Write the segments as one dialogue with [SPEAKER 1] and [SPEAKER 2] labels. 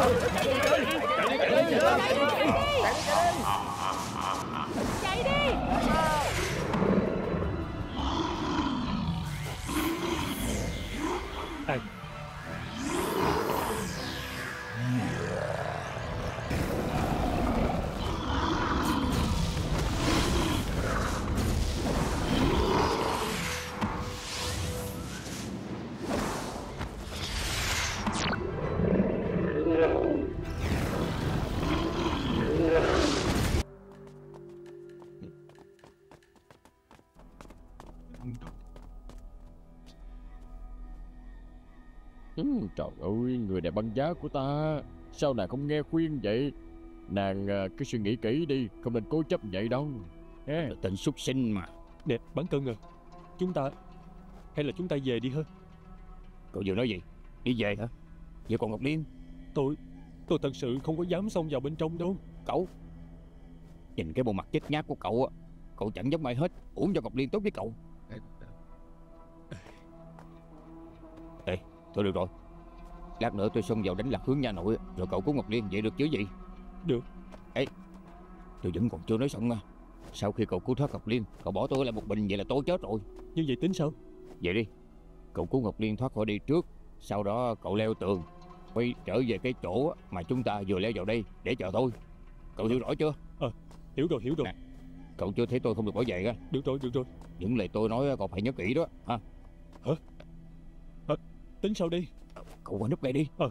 [SPEAKER 1] chạy đi
[SPEAKER 2] chạy đi chạy đi chạy đi chạy đi trời ơi, người đẹp băng giá của ta. Sao nàng không nghe khuyên vậy? Nàng à, cứ suy nghĩ kỹ đi Không nên cố chấp vậy đâu. Nghe?
[SPEAKER 3] Tên súc sinh mà.
[SPEAKER 4] Nè bán cân à Chúng ta Hay là chúng ta về đi hơn
[SPEAKER 3] Cậu vừa nói gì? Đi về hả? Vậy còn Ngọc Liên
[SPEAKER 4] Tôi Tôi thật sự không có dám xông vào bên trong đâu.
[SPEAKER 3] Cậu? Nhìn cái bộ mặt chết nhát của cậu á Cậu chẳng giống ai hết. Uổng cho Ngọc Liên tốt với cậu. Ê Thôi được rồi Lát nữa tôi xông vào đánh lạc hướng nhà nội Rồi cậu cứu Ngọc Liên vậy được chứ gì?
[SPEAKER 4] Được.
[SPEAKER 3] Ê Tôi vẫn còn chưa nói xong nha. Sau khi cậu cứu thoát Ngọc Liên Cậu bỏ tôi lại một mình vậy là tôi chết rồi.
[SPEAKER 4] Như vậy tính sao?
[SPEAKER 3] Vậy đi. Cậu cứu Ngọc Liên thoát khỏi đi trước Sau đó cậu leo tường Quay trở về cái chỗ mà chúng ta vừa leo vào đây Để chờ tôi. Cậu hiểu rõ chưa?
[SPEAKER 4] Hiểu rồi hiểu rồi.
[SPEAKER 3] Nè. Cậu chưa thấy tôi không được bảo vệ á.
[SPEAKER 4] Được rồi được rồi.
[SPEAKER 3] Những lời tôi nói còn phải nhớ kỹ đó ha.
[SPEAKER 4] Tính sao đi
[SPEAKER 3] Cậu qua núp ngay đi.
[SPEAKER 4] Ờ.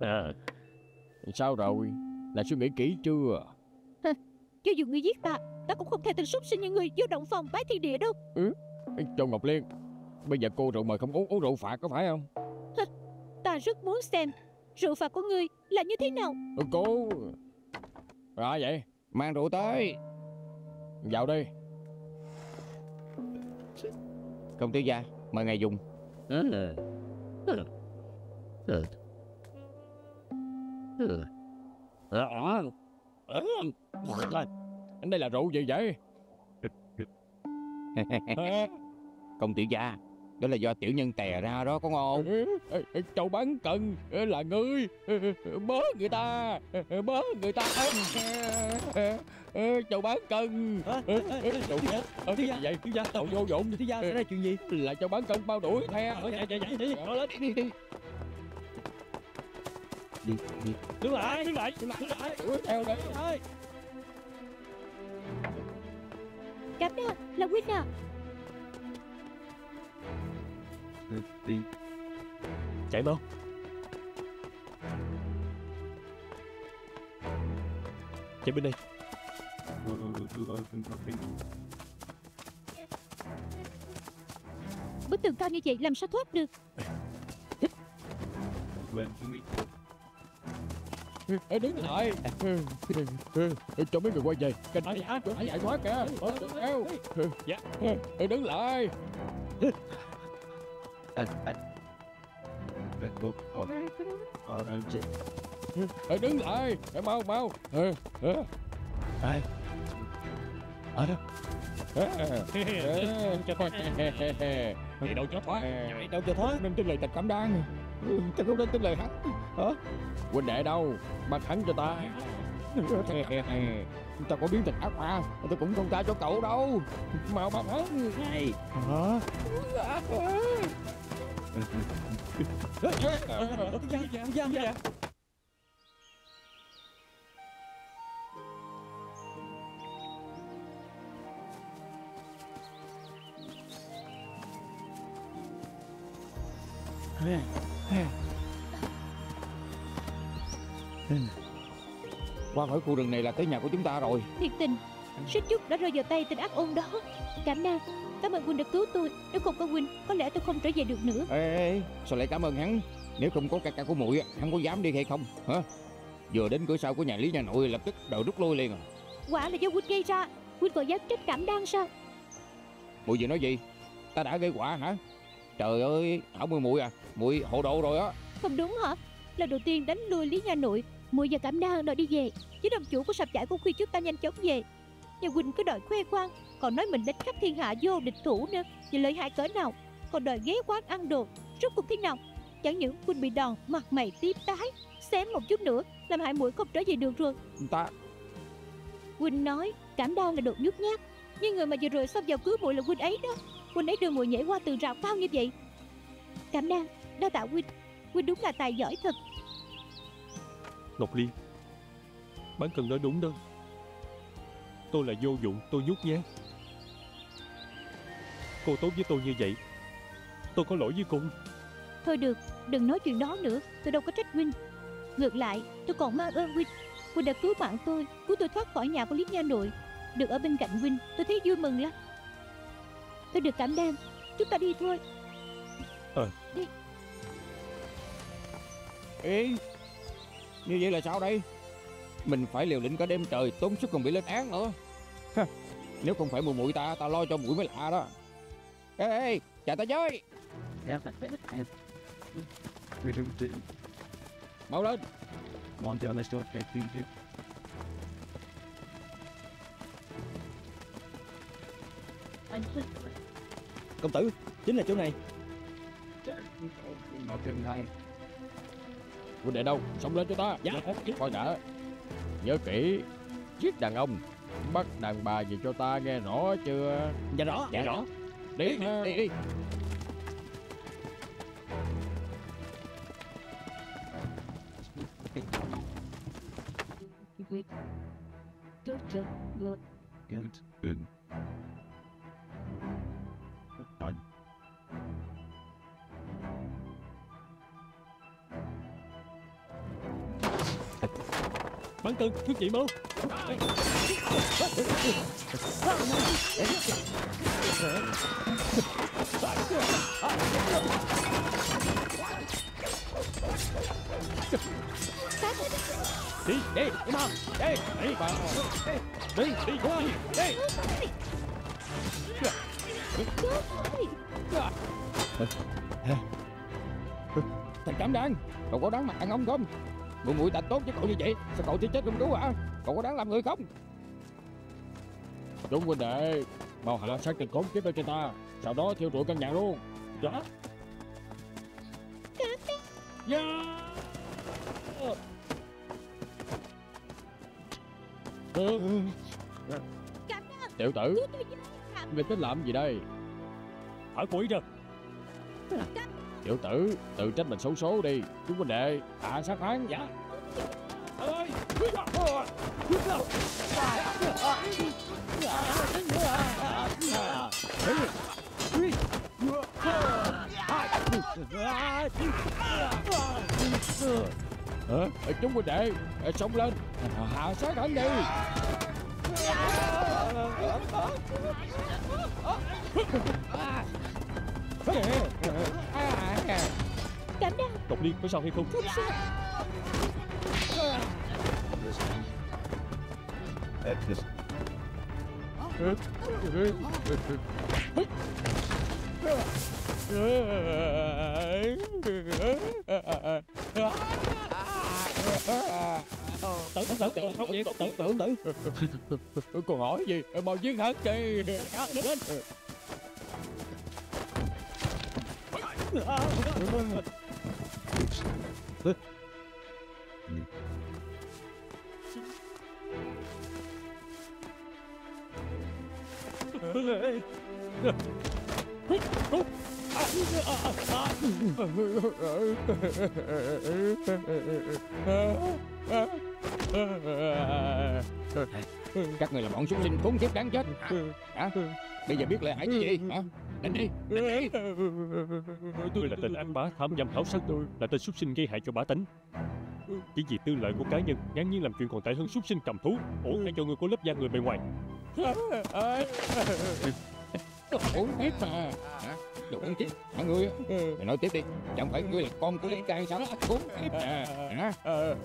[SPEAKER 2] À, sao rồi? Là suy nghĩ kỹ chưa?
[SPEAKER 1] Cho dù ngươi giết ta ta cũng không theo tên súc sinh như ngươi vô động phòng bái thiên địa đâu.
[SPEAKER 2] Ê, Châu Ngọc Liên Bây giờ cô rượu mời không uống uống rượu phạt có phải không?
[SPEAKER 1] Ta rất muốn xem rượu phạt của ngươi là như thế nào?
[SPEAKER 2] Ừ, Cô. Rồi vậy
[SPEAKER 3] Mang rượu tới.
[SPEAKER 2] Vào đi.
[SPEAKER 3] Công tử gia Mời ngài dùng.
[SPEAKER 2] Đây là rượu gì vậy?
[SPEAKER 3] Công tử gia Đó là do tiểu nhân tè ra đó có ngon không?
[SPEAKER 2] Ê, ê, ê, Châu bán cần là ngươi bớ người ta bớ người ta. Châu bán cần. Châu Ê, cái gì vậy?
[SPEAKER 4] Thiếu gia
[SPEAKER 2] Cậu vô dụng
[SPEAKER 4] Thiếu gia xảy ra chuyện gì?
[SPEAKER 2] Là Châu bán cần bao đuổi theo
[SPEAKER 4] Ờ, chạy chạy chạy đi lên
[SPEAKER 3] Đi đi đi. Đi đi.
[SPEAKER 4] Đứng lại Đứng lại Đứng lại
[SPEAKER 2] đuổi theo đấy
[SPEAKER 1] cảm đa là huynh à
[SPEAKER 3] Đi
[SPEAKER 4] Chạy mau Chạy bên đây
[SPEAKER 1] bức tường cao như vậy làm sao thoát được
[SPEAKER 2] Ê, đứng lại cho mấy người quay về Cảnh
[SPEAKER 4] Ai hả
[SPEAKER 2] Cảnh chạy thoát kìa Ờ, đừng theo
[SPEAKER 4] Dạ.
[SPEAKER 2] Ê, ê, đứng lại Ê, đứng lại. Ê, mau mau. Ê, ê.
[SPEAKER 4] Ai? Ở đâu? Cho thoát Chạy đâu cho thoát? Chạy đâu cho thoát?
[SPEAKER 2] Nên tin lời tạch cảm đang Ta không nên tin lời hắn. Hả? Huynh đệ đâu. Bắt hắn cho ta. Ta có biến thành ác ma. Tôi cũng không tha cho cậu đâu. Mau bắt hắn.
[SPEAKER 3] Này.
[SPEAKER 2] Hả
[SPEAKER 4] Thiếu
[SPEAKER 3] Qua khỏi khu rừng này là tới nhà của chúng ta rồi.
[SPEAKER 1] Thiệt tình suýt chút đã rơi vào tay tên ác ôn đó. Cảm na cảm ơn huynh đã cứu tôi. Nếu không có huynh có lẽ tôi không trở về được nữa.
[SPEAKER 3] Ê, ê, ê, sao lại cảm ơn hắn? Nếu không có ca ca của muội hắn có dám đi hay không? Hả? Vừa đến cửa sau của nhà Lý nhà nội lập tức đầu rút lui liền à
[SPEAKER 1] quả là do huynh gây ra. Huynh còn dám trách cảm đang sao?
[SPEAKER 3] Muội vừa nói gì? Ta đã gây quả hả? Trời ơi Hảo mười muội à? Muội hộ độ rồi á.
[SPEAKER 1] Không đúng hả? Lần đầu tiên đánh lui lý nha nội Mùi và cảm đang đòi đi về. Chứ đồng chủ của sạp giải cũng khuyên chúng ta nhanh chóng về Nhà Quỳnh cứ đòi khoe khoang Còn nói mình đánh khắp thiên hạ vô địch thủ nữa Và lợi hại cỡ nào? Còn đòi ghé quán ăn đồ Rốt cuộc thế nào? Chẳng những Quỳnh bị đòn mặt mày tím tái Xém một chút nữa Làm hại mũi không trở về được rồi.
[SPEAKER 3] Ta
[SPEAKER 1] Quỳnh nói cảm đau là đồ nhút nhát. Nhưng người mà vừa rồi xông vào cứu muội là Quỳnh ấy đó. Quỳnh ấy đưa muội nhảy qua từ rào cao như vậy. Cảm đau Đa tạ Quỳnh. Quỳnh đúng là tài giỏi thật.
[SPEAKER 4] Ngọc Liên Bán cần nói đúng đó Tôi là vô dụng, tôi nhút nhát. Cô tốt với tôi như vậy Tôi có lỗi với cô.
[SPEAKER 1] Thôi được đừng nói chuyện đó nữa Tôi đâu có trách Quỳnh Ngược lại tôi còn mang ơn Quỳnh Quỳnh đã cứu mạng tôi Cứu tôi thoát khỏi nhà của Lý Nha Nội. Được ở bên cạnh Quỳnh tôi thấy vui mừng lắm. Thôi được cảm đam Chúng ta đi thôi.
[SPEAKER 3] Ê Như vậy là sao đây Mình phải liều lĩnh cả đêm trời Tốn sức còn bị lên án nữa. Ha, Nếu không phải mùi mũi ta Ta lo cho mũi mới lạ đó. Ê ê Chạy ta với Mau lên.
[SPEAKER 5] Công tử, chính là chỗ này.
[SPEAKER 2] Huynh đệ đâu? Xông lên cho ta.
[SPEAKER 5] Dạ.
[SPEAKER 2] Coi đã Nhớ kỹ. Giết đàn ông. Bắt đàn bà gì cho ta nghe rõ chưa?
[SPEAKER 5] Dạ rõ,
[SPEAKER 3] Dạ rõ.
[SPEAKER 2] Đi ha.
[SPEAKER 3] Đi đi.
[SPEAKER 4] Bán cần, thứ chị mau Đi, đi, đi mau Đi, đi, vào Đi, đi, đi, đi.
[SPEAKER 3] Thằng cảm Đan Cậu có đáng mặt ăn ông không Mùi mũi tạch tốt với cậu như vậy Sao cậu thì chết không cứu hả? Cậu có đáng làm người không?
[SPEAKER 2] Chúng huynh đệ Mau hạ sát tên cốn kiếp đó cho ta Sau đó thiêu rụi căn nhà luôn.
[SPEAKER 4] Dạ.
[SPEAKER 2] Dạ. Ừ. Tiểu tử Người tính làm gì đây?
[SPEAKER 4] Thả ấy ra
[SPEAKER 2] Tiểu tử, Tự trách mình xấu số đi. Chúng huynh đệ Hạ sát hắn Dạ ơi Hả? Chúng huynh đệ Xông lên. Hạ sát hắn đi.
[SPEAKER 1] Cảm đam
[SPEAKER 4] Ngọc Liên có sao hay không
[SPEAKER 1] không sao
[SPEAKER 4] tử, tử, tử, không vậy, tử, tử, tử
[SPEAKER 2] Còn hỏi gì Mau giết hắn
[SPEAKER 3] Các người là bọn súc sinh khốn kiếp đáng chết. Hả? Bây giờ biết lại hãy gì? Hả? Đánh đi Đánh đi.
[SPEAKER 4] Tôi là tên ác bá tham dâm khảo sát tôi Là tên súc sinh gây hại cho bá tánh. Chỉ vì tư lợi của cá nhân Ngang nhiên làm chuyện còn tệ hơn súc sinh cầm thú Ủa hay cho người có lớp da người bề ngoài.
[SPEAKER 3] Khốn kiếp mà Hả Đồ khốn kiếp Mọi người Mày nói tiếp đi Chẳng phải ngươi là con của Lý Can sao Khốn kiếp à Hả?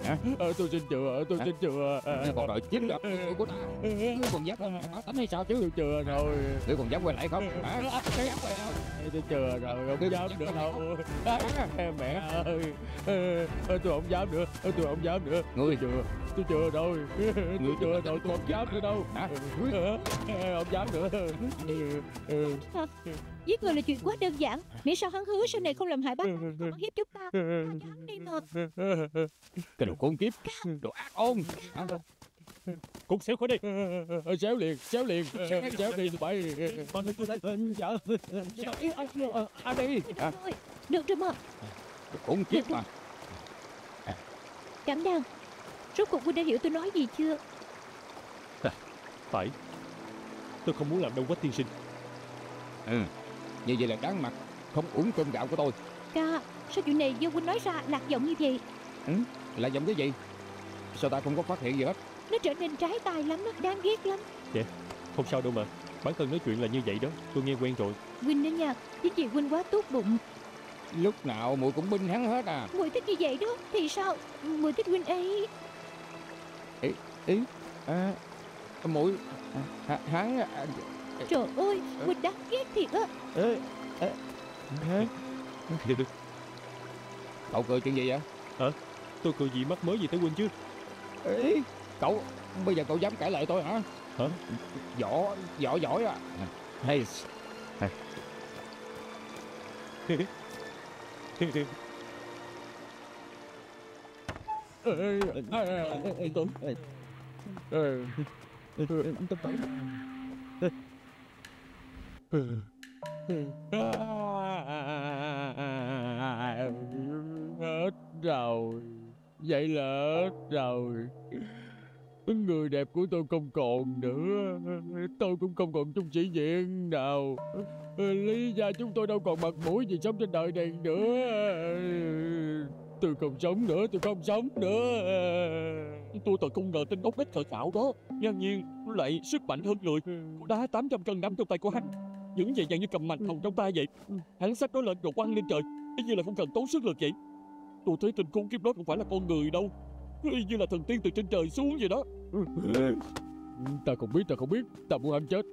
[SPEAKER 3] Hả?
[SPEAKER 2] Tôi xin chừa Tôi xin chừa
[SPEAKER 3] Ngươi còn chiếm đoạt người của ta. Ngươi còn dám tánh hay sao chứ?
[SPEAKER 2] Chừa rồi
[SPEAKER 3] Ngươi còn dám quay lại không? Hả
[SPEAKER 2] Tôi chưa rồi không dám nữa đâu. Mẹ ơi. Tôi không dám nữa tôi không dám nữa.
[SPEAKER 3] Ngươi.
[SPEAKER 2] Chưa tôi chưa rồi tôi chưa rồi tôi không dám nữa đâu. Không dám nữa.
[SPEAKER 1] Giết người là chuyện quá đơn giản. Miễn sao hắn hứa sau này không làm hại bác. Không hiếp chúng ta. Tha cho hắn đi mà
[SPEAKER 3] Cái đồ khốn kiếp Đồ ác ôn
[SPEAKER 4] Cút xéo khỏi đây
[SPEAKER 2] Ờ, xéo liền xéo liền Ờ, xéo đi tụi bay
[SPEAKER 5] Con tôi thấy chợ
[SPEAKER 3] À đi à,
[SPEAKER 1] Thôi, Được rồi mà
[SPEAKER 3] khốn kiếp mà.
[SPEAKER 1] Cảm đang Rốt cuộc Huynh đã hiểu tôi nói gì chưa?
[SPEAKER 4] Phải. Tôi không muốn làm đông quách tiên sinh.
[SPEAKER 3] Ừ Như vậy là đáng mặt. Không uống cơm gạo của tôi.
[SPEAKER 1] Ca Sao chuyện này do Huynh nói ra lạc giọng như vậy?
[SPEAKER 3] Là giống cái gì? Sao ta không có phát hiện gì hết
[SPEAKER 1] Nó trở nên trái tài lắm đó Đáng ghét lắm.
[SPEAKER 4] Không sao đâu mà. Bản thân nói chuyện là như vậy đó. Tôi nghe quen rồi.
[SPEAKER 1] Huynh đó nha Chính vì Huynh quá tốt bụng.
[SPEAKER 3] Lúc nào muội cũng binh hắn hết à.
[SPEAKER 1] Muội thích như vậy đó Thì sao? Muội thích Huynh ấy.
[SPEAKER 3] Ý à, muội à, hắn à,
[SPEAKER 1] Trời ơi Huynh đáng ghét thiệt á.
[SPEAKER 5] Ê, ê, hả?
[SPEAKER 4] Được được.
[SPEAKER 3] Cậu cười chuyện gì vậy?
[SPEAKER 4] Tôi cười gì mắc mới gì tới Huynh chứ.
[SPEAKER 3] Ý Cậu Bây giờ cậu dám cãi lại tôi hả?
[SPEAKER 4] Hả?
[SPEAKER 3] Võ Võ giỏi à. Hay.
[SPEAKER 5] Tuấn.
[SPEAKER 2] Hết rồi. Vậy là hết rồi Người đẹp của tôi không còn nữa. Tôi cũng không còn chung chỉ diện nào. Lý ra chúng tôi đâu còn mặt mũi gì sống trên đời này nữa. Tôi không sống nữa, tôi không sống nữa.
[SPEAKER 6] Tôi thật không ngờ tên ốc đích khờ khảo đó Ngang nhiên lại sức mạnh hơn người. Cô Đá 800 cân nắm trong tay của hắn. Những vậy dạng như cầm mạch hồng trong tay vậy. Hắn sách nó lên rồi quăng lên trời. Y như là không cần tốn sức lực vậy. Tôi thấy tình khốn kiếp đó không phải là con người đâu. Y như là thần tiên từ trên trời xuống vậy đó.
[SPEAKER 2] Ta không biết, ta không biết. Ta muốn hắn chết.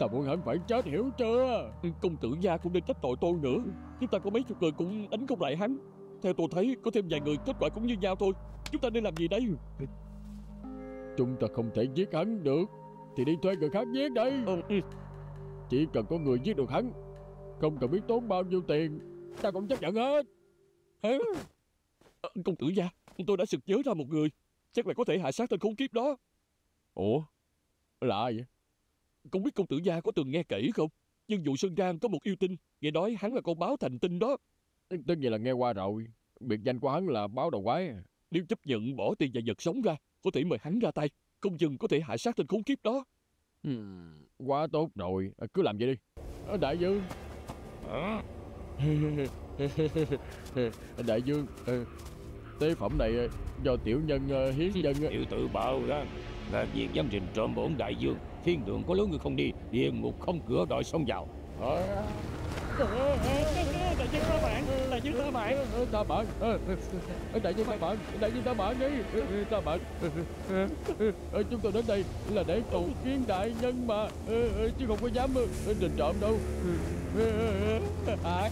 [SPEAKER 2] Ta muốn hắn phải chết, hiểu chưa?
[SPEAKER 6] Công tử gia cũng nên trách tội tôi nữa. Chúng ta có mấy chục người cũng đánh không lại hắn. Theo tôi thấy có thêm vài người kết quả cũng như nhau thôi. Chúng ta nên làm gì đây?
[SPEAKER 2] Chúng ta không thể giết hắn được. Thì đi thuê người khác giết đây
[SPEAKER 6] Ờ, ừ.
[SPEAKER 2] Chỉ cần có người giết được hắn Không cần biết tốn bao nhiêu tiền Ta cũng chấp nhận hết.
[SPEAKER 6] Hả? Công tử gia Tôi đã sực nhớ ra một người Chắc là có thể hạ sát tên khốn kiếp đó.
[SPEAKER 2] Ủa? Là ai vậy.
[SPEAKER 6] Không biết công tử gia có từng nghe kể không? Nhưng vụ Sơn Giang có một yêu tinh Nghe nói hắn là con báo thành tinh đó.
[SPEAKER 2] Tất nhiên là nghe qua rồi. Biệt danh của hắn là báo đầu quái
[SPEAKER 6] Nếu chấp nhận bỏ tiền và vật sống ra Có thể mời hắn ra tay. Không chừng có thể hạ sát tên khốn kiếp đó.
[SPEAKER 2] Hmm, Quá tốt rồi. À, Cứ làm vậy đi. Ờ, Đại dương Đại dương ờ, Tế phẩm này ờ, do tiểu nhân ờ, hiến dân
[SPEAKER 3] Tiểu tự bạo ra Là việc dám rình trộm bổn đại dương. Thiên đường có lối người không đi Địa ngục không cửa đòi xông vào.
[SPEAKER 2] Ờ,
[SPEAKER 6] Đại nhân tha mạng Đại
[SPEAKER 2] ờ, Ta bạn ờ, ờ, Đại dương ta bạn Đại dương ta bạn đi Ờ, ờ, Ta bạn Ờ, ờ, ờ, ờ, Chúng tôi đến đây là để cầu kiến đại nhân mà Ờ, ờ, Chứ không có dám ờ, rình trộm đâu Ờ, ờ, ờ, à,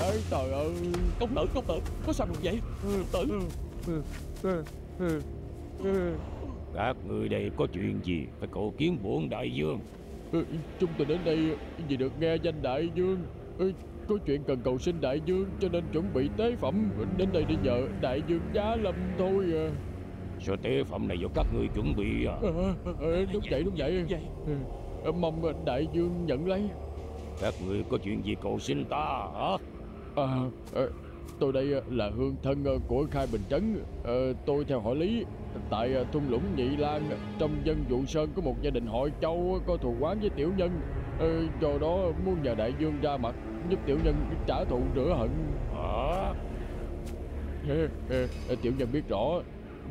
[SPEAKER 2] Ơi trời ơi
[SPEAKER 6] Công tử công tử Có sao được vậy Công tử
[SPEAKER 3] Các người đây có chuyện gì Phải cầu kiến bổn đại dương
[SPEAKER 2] Ừ, Chúng tôi đến đây vì được nghe danh đại dương Ừ, Có chuyện cần cầu xin đại dương Cho nên chuẩn bị tế phẩm. Đến đây để nhờ đại dương giá lâm thôi à.
[SPEAKER 3] Số tế phẩm này do các người chuẩn bị à.
[SPEAKER 2] Ờ, ờ, Đúng vậy đúng vậy.
[SPEAKER 6] Vậy
[SPEAKER 2] Ờ, Mong đại dương nhận lấy.
[SPEAKER 3] Các người có chuyện gì cầu xin ta hả?
[SPEAKER 2] À, ờ, Tôi đây là hương thân của Khai Bình Trấn Ờ, Tôi theo họ Lý. Tại thung lũng Nhị Lan Trong dân vụ Sơn có một gia đình họ Châu Có thù quán với tiểu nhân Ờ, Do đó muốn nhờ đại dương ra mặt Giúp tiểu nhân trả thù rửa hận. Ê, Tiểu nhân biết rõ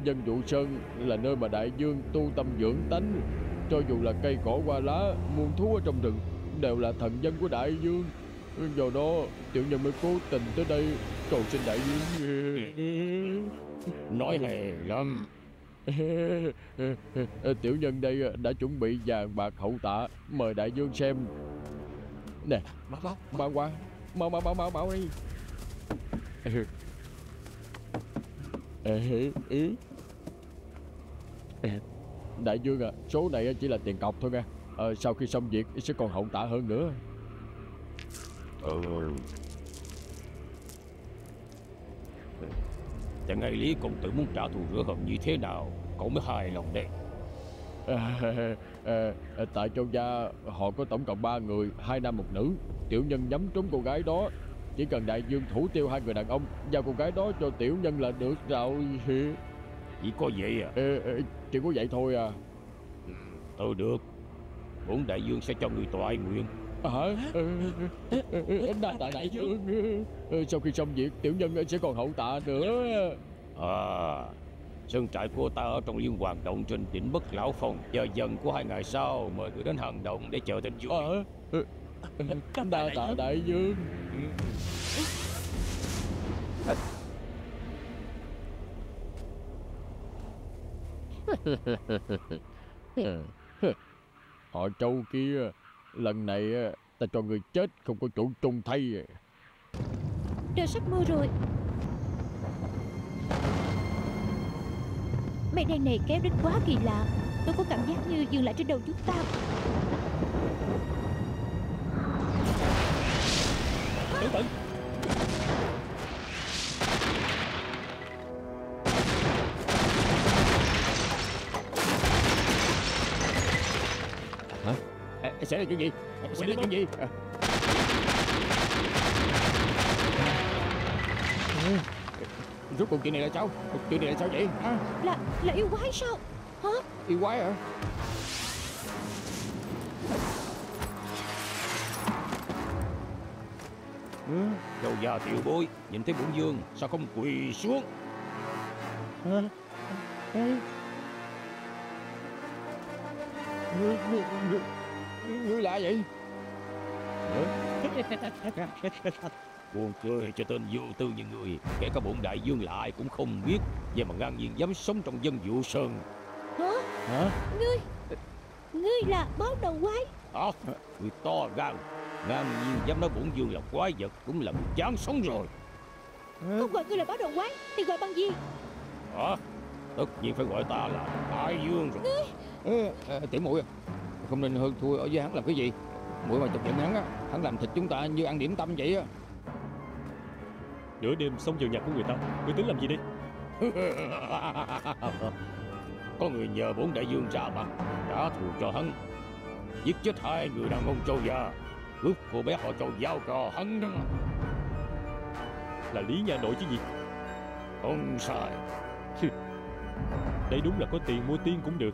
[SPEAKER 2] Dân vụ Sơn là nơi mà đại dương tu tâm dưỡng tánh. Cho dù là cây cỏ hoa lá Muôn thú ở trong rừng Đều là thần dân của đại dương. Do đó tiểu nhân mới cố tình tới đây Cầu xin đại dương.
[SPEAKER 3] Nói hề lắm
[SPEAKER 2] Tiểu nhân đây đã chuẩn bị vàng bạc hậu tạ. Mời đại dương xem. Nè
[SPEAKER 6] Mau mau
[SPEAKER 2] Mau. qua. Mau mau mau mau mau đi. Đại dương à Số này chỉ là tiền cọc thôi nha. Ờ, Sau khi xong việc sẽ còn hậu tạ hơn nữa.
[SPEAKER 7] Ừ. Chẳng ai lý công tử muốn trả thù rửa hận như thế nào Cậu mới hài lòng đây
[SPEAKER 2] à, à, à, Tại châu gia họ có tổng cộng 3 người hai nam một nữ. Tiểu nhân nhắm trúng cô gái đó. Chỉ cần đại dương thủ tiêu hai người đàn ông Giao cô gái đó cho tiểu nhân là được rồi.
[SPEAKER 7] Chỉ có vậy à?
[SPEAKER 2] Chỉ có vậy thôi à.
[SPEAKER 7] Thôi được. Bổn đại dương sẽ cho người toại nguyện.
[SPEAKER 2] Hả? Ừ, ừ, ừ, ừ, Đại, dương. Ừ, Sau khi xong việc tiểu nhân sẽ còn hậu tạ nữa.
[SPEAKER 7] À Sân trại của ta ở trong liên hoàng động trên đỉnh Bất Lão Phong. Giờ dần của hai ngày sau Mời người đến hàng động để chờ tin vui.
[SPEAKER 2] Ờ, ừ, ừ, Đa tạ đại dương Họ trâu kia Lần này ta cho người chết không có chỗ trông thay.
[SPEAKER 1] Trời sắp mưa rồi Mây đen này kéo đến quá kỳ lạ. Tôi có cảm giác như dừng lại trên đầu chúng ta.
[SPEAKER 4] Cẩn thận.
[SPEAKER 7] À, Sẽ là chuyện gì? Sẽ là chuyện gì? à. Rốt cuộc chuyện này là sao? Chuyện này là sao vậy? À,
[SPEAKER 1] Là, là yêu quái sao? Hả?
[SPEAKER 7] Yêu quái hả? Ừ, Châu già tiểu bối Nhìn thấy bổn dương Sao không quỳ xuống? Ngươi, ngươi, ngươi, ngươi là vậy Buồn cười cho tên vô tư như người Kể cả bổn đại dương lại cũng không biết. Vậy mà ngang nhiên dám sống trong dân vụ sơn.
[SPEAKER 1] Hả?
[SPEAKER 2] Hả?
[SPEAKER 1] Ngươi Ngươi là báo đầu quái.
[SPEAKER 7] Đó, người to gan. Ngang nhiên dám nói bổn dương là quái vật Cũng là người chán sống rồi.
[SPEAKER 1] Không gọi ngươi là báo đầu quái Thì gọi bằng gì?
[SPEAKER 7] Hả? Tất nhiên phải gọi ta là đại dương rồi. Ê, à, tiểu muội à, Không nên hơn thua ở với hắn làm cái gì. Muội mà chọc giận hắn á Hắn làm thịt chúng ta như ăn điểm tâm vậy á
[SPEAKER 4] Nửa đêm xông vào nhà của người ta. Người tính làm gì đây?
[SPEAKER 7] Có người nhờ bốn đại dương ra mặt Trả thù cho hắn. Giết chết hai người đàn ông châu già Cướp cô bé họ châu giao cho hắn đó.
[SPEAKER 4] Là lý nhà nội chứ gì?
[SPEAKER 7] Không sai.
[SPEAKER 4] Đây đúng là có tiền mua tiên cũng được.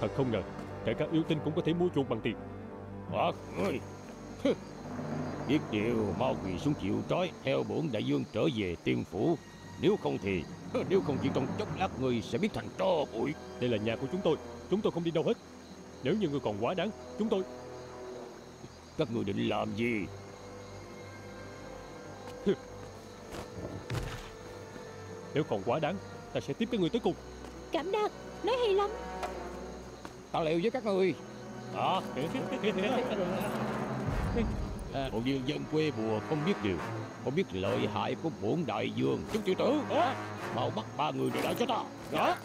[SPEAKER 4] Thật không ngờ Kể cả yêu tinh cũng có thể mua chuột bằng tiền.
[SPEAKER 7] Hoặc ngươi Biết điều mau quỳ xuống chịu trói Theo bổn đại dương trở về tiên phủ. Nếu không thì Nếu không chỉ trong chốc lát ngươi sẽ biết thành tro bụi.
[SPEAKER 4] Đây là nhà của chúng tôi Chúng tôi không đi đâu hết. Nếu như người còn quá đáng Chúng tôi
[SPEAKER 7] Các ngươi định làm gì?
[SPEAKER 4] Nếu còn quá đáng Ta sẽ tiếp cái người tới cùng.
[SPEAKER 1] Cảm đạt Nói hay lắm.
[SPEAKER 7] Ta liệu với các ngươi Một viên dân quê bùa không biết điều Không biết lợi hại của bổn đại dương Chúng tiểu tử Mau bắt ba người này lại cho ta Đó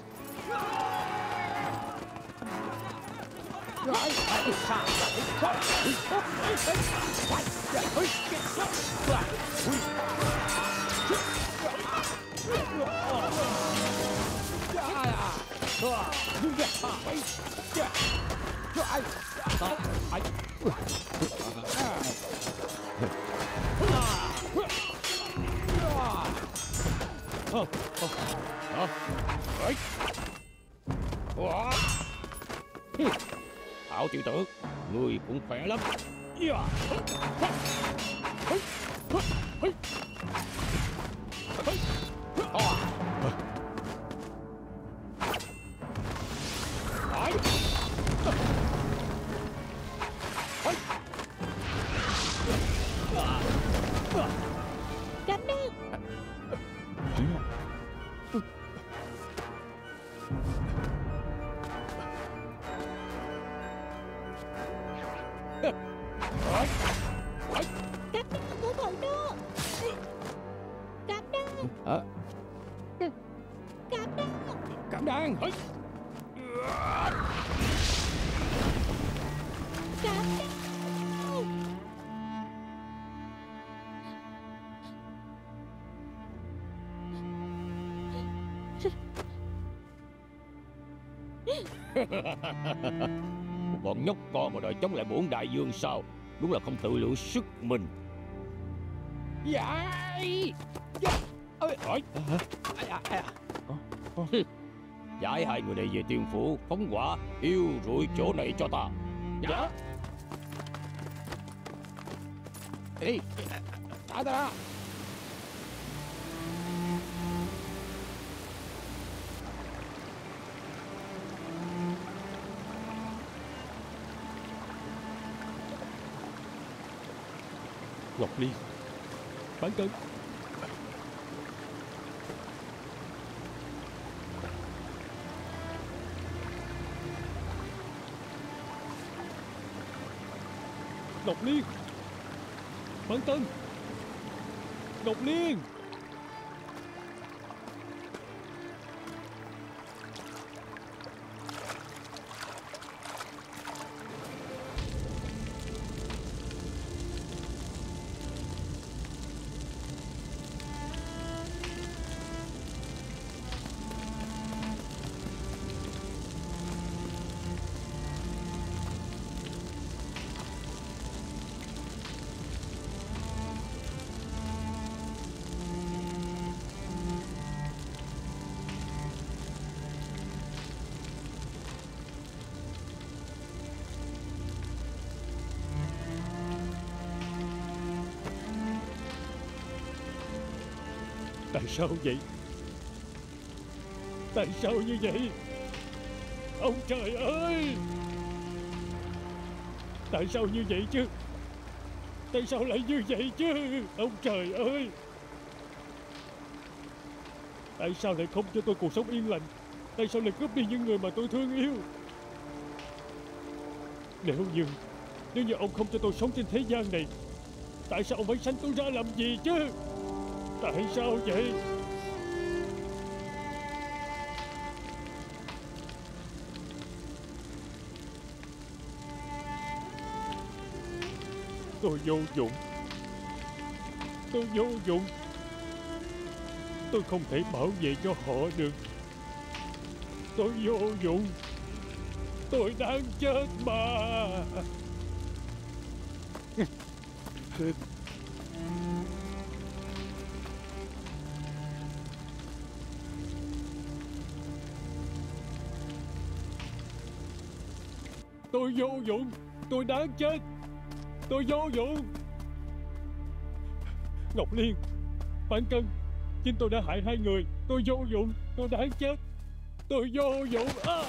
[SPEAKER 7] thảo tiểu tử Ngươi cũng khỏe lắm.
[SPEAKER 1] Dạ.
[SPEAKER 3] Một bọn nhóc con mà đòi chống lại bổn đại dương sao Đúng là không tự lượng sức mình Giải Dạ. À, à. Giải hai người này về tiên phủ Phóng quả Yêu rủi chỗ này cho ta Dạ Đi Thả ta ra
[SPEAKER 4] Ngọc Liên Bán cân. Ngọc Liên. Bán cân. Ngọc Liên. Sao vậy? Tại sao như vậy? Ông trời ơi! Tại sao như vậy chứ? Tại sao lại như vậy chứ, Ông trời ơi? Tại sao lại không cho tôi cuộc sống yên lành? Tại sao lại cướp đi những người mà tôi thương yêu? Nếu như Nếu như ông không cho tôi sống trên thế gian này, Tại sao ông phải sanh tôi ra làm gì chứ? Tại sao vậy? Tôi vô dụng. Tôi vô dụng. Tôi không thể bảo vệ cho họ được. Tôi vô dụng. Tôi đang chết mà. Tôi vô dụng. Tôi đáng chết. Tôi vô dụng. Ngọc Liên Bản cân Chính tôi đã hại hai người. Tôi vô dụng. Tôi đáng chết. Tôi vô dụng. À,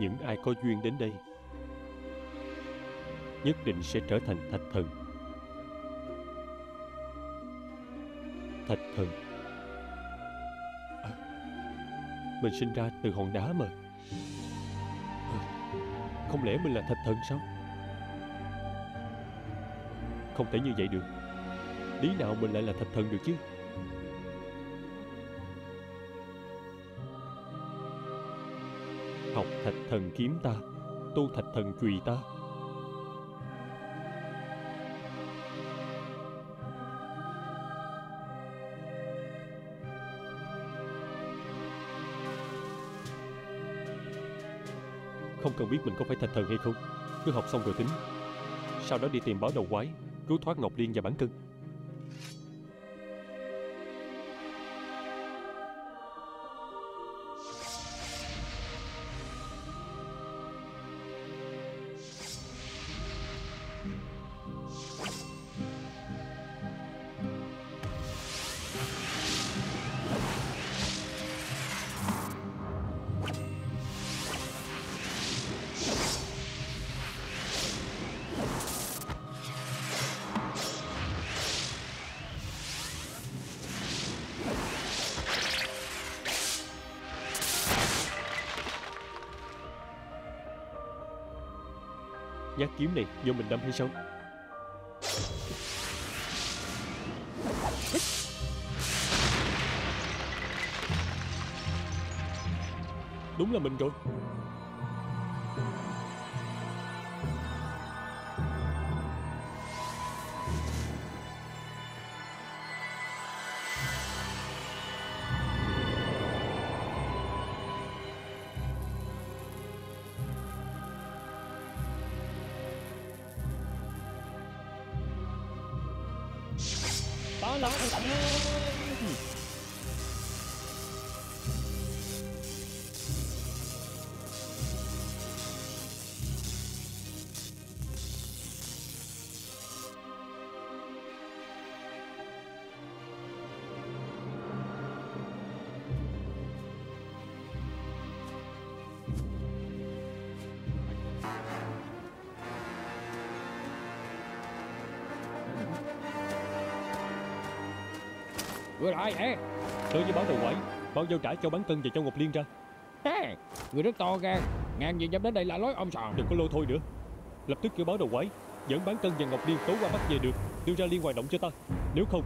[SPEAKER 4] những ai có duyên đến đây nhất định sẽ trở thành thạch thần. Thạch thần. À, mình sinh ra từ hòn đá mà. À, không lẽ mình là thạch thần sao? Không thể như vậy được. Lý nào mình lại là thạch thần được chứ? Thần kiếm ta, tu thạch thần chùy ta. Không cần biết mình có phải thạch thần hay không, cứ học xong rồi tính. Sau đó đi tìm báo đầu quái, cứu thoát ngọc liên và bản cân. Do mình đâm hay sao đúng là mình rồi.
[SPEAKER 3] Người lại hả?
[SPEAKER 4] đối với báo đầu quái bao giao trả cho bán cân và cho ngọc liên ra.
[SPEAKER 3] Ha, Người rất to gan. Ngàn gì dám đến đây là lối ông sòn
[SPEAKER 4] đừng có lôi thôi nữa. Lập tức kêu báo đầu quái dẫn bán cân và ngọc liên tối qua bắt về được đưa ra liên hoạt động cho ta. Nếu không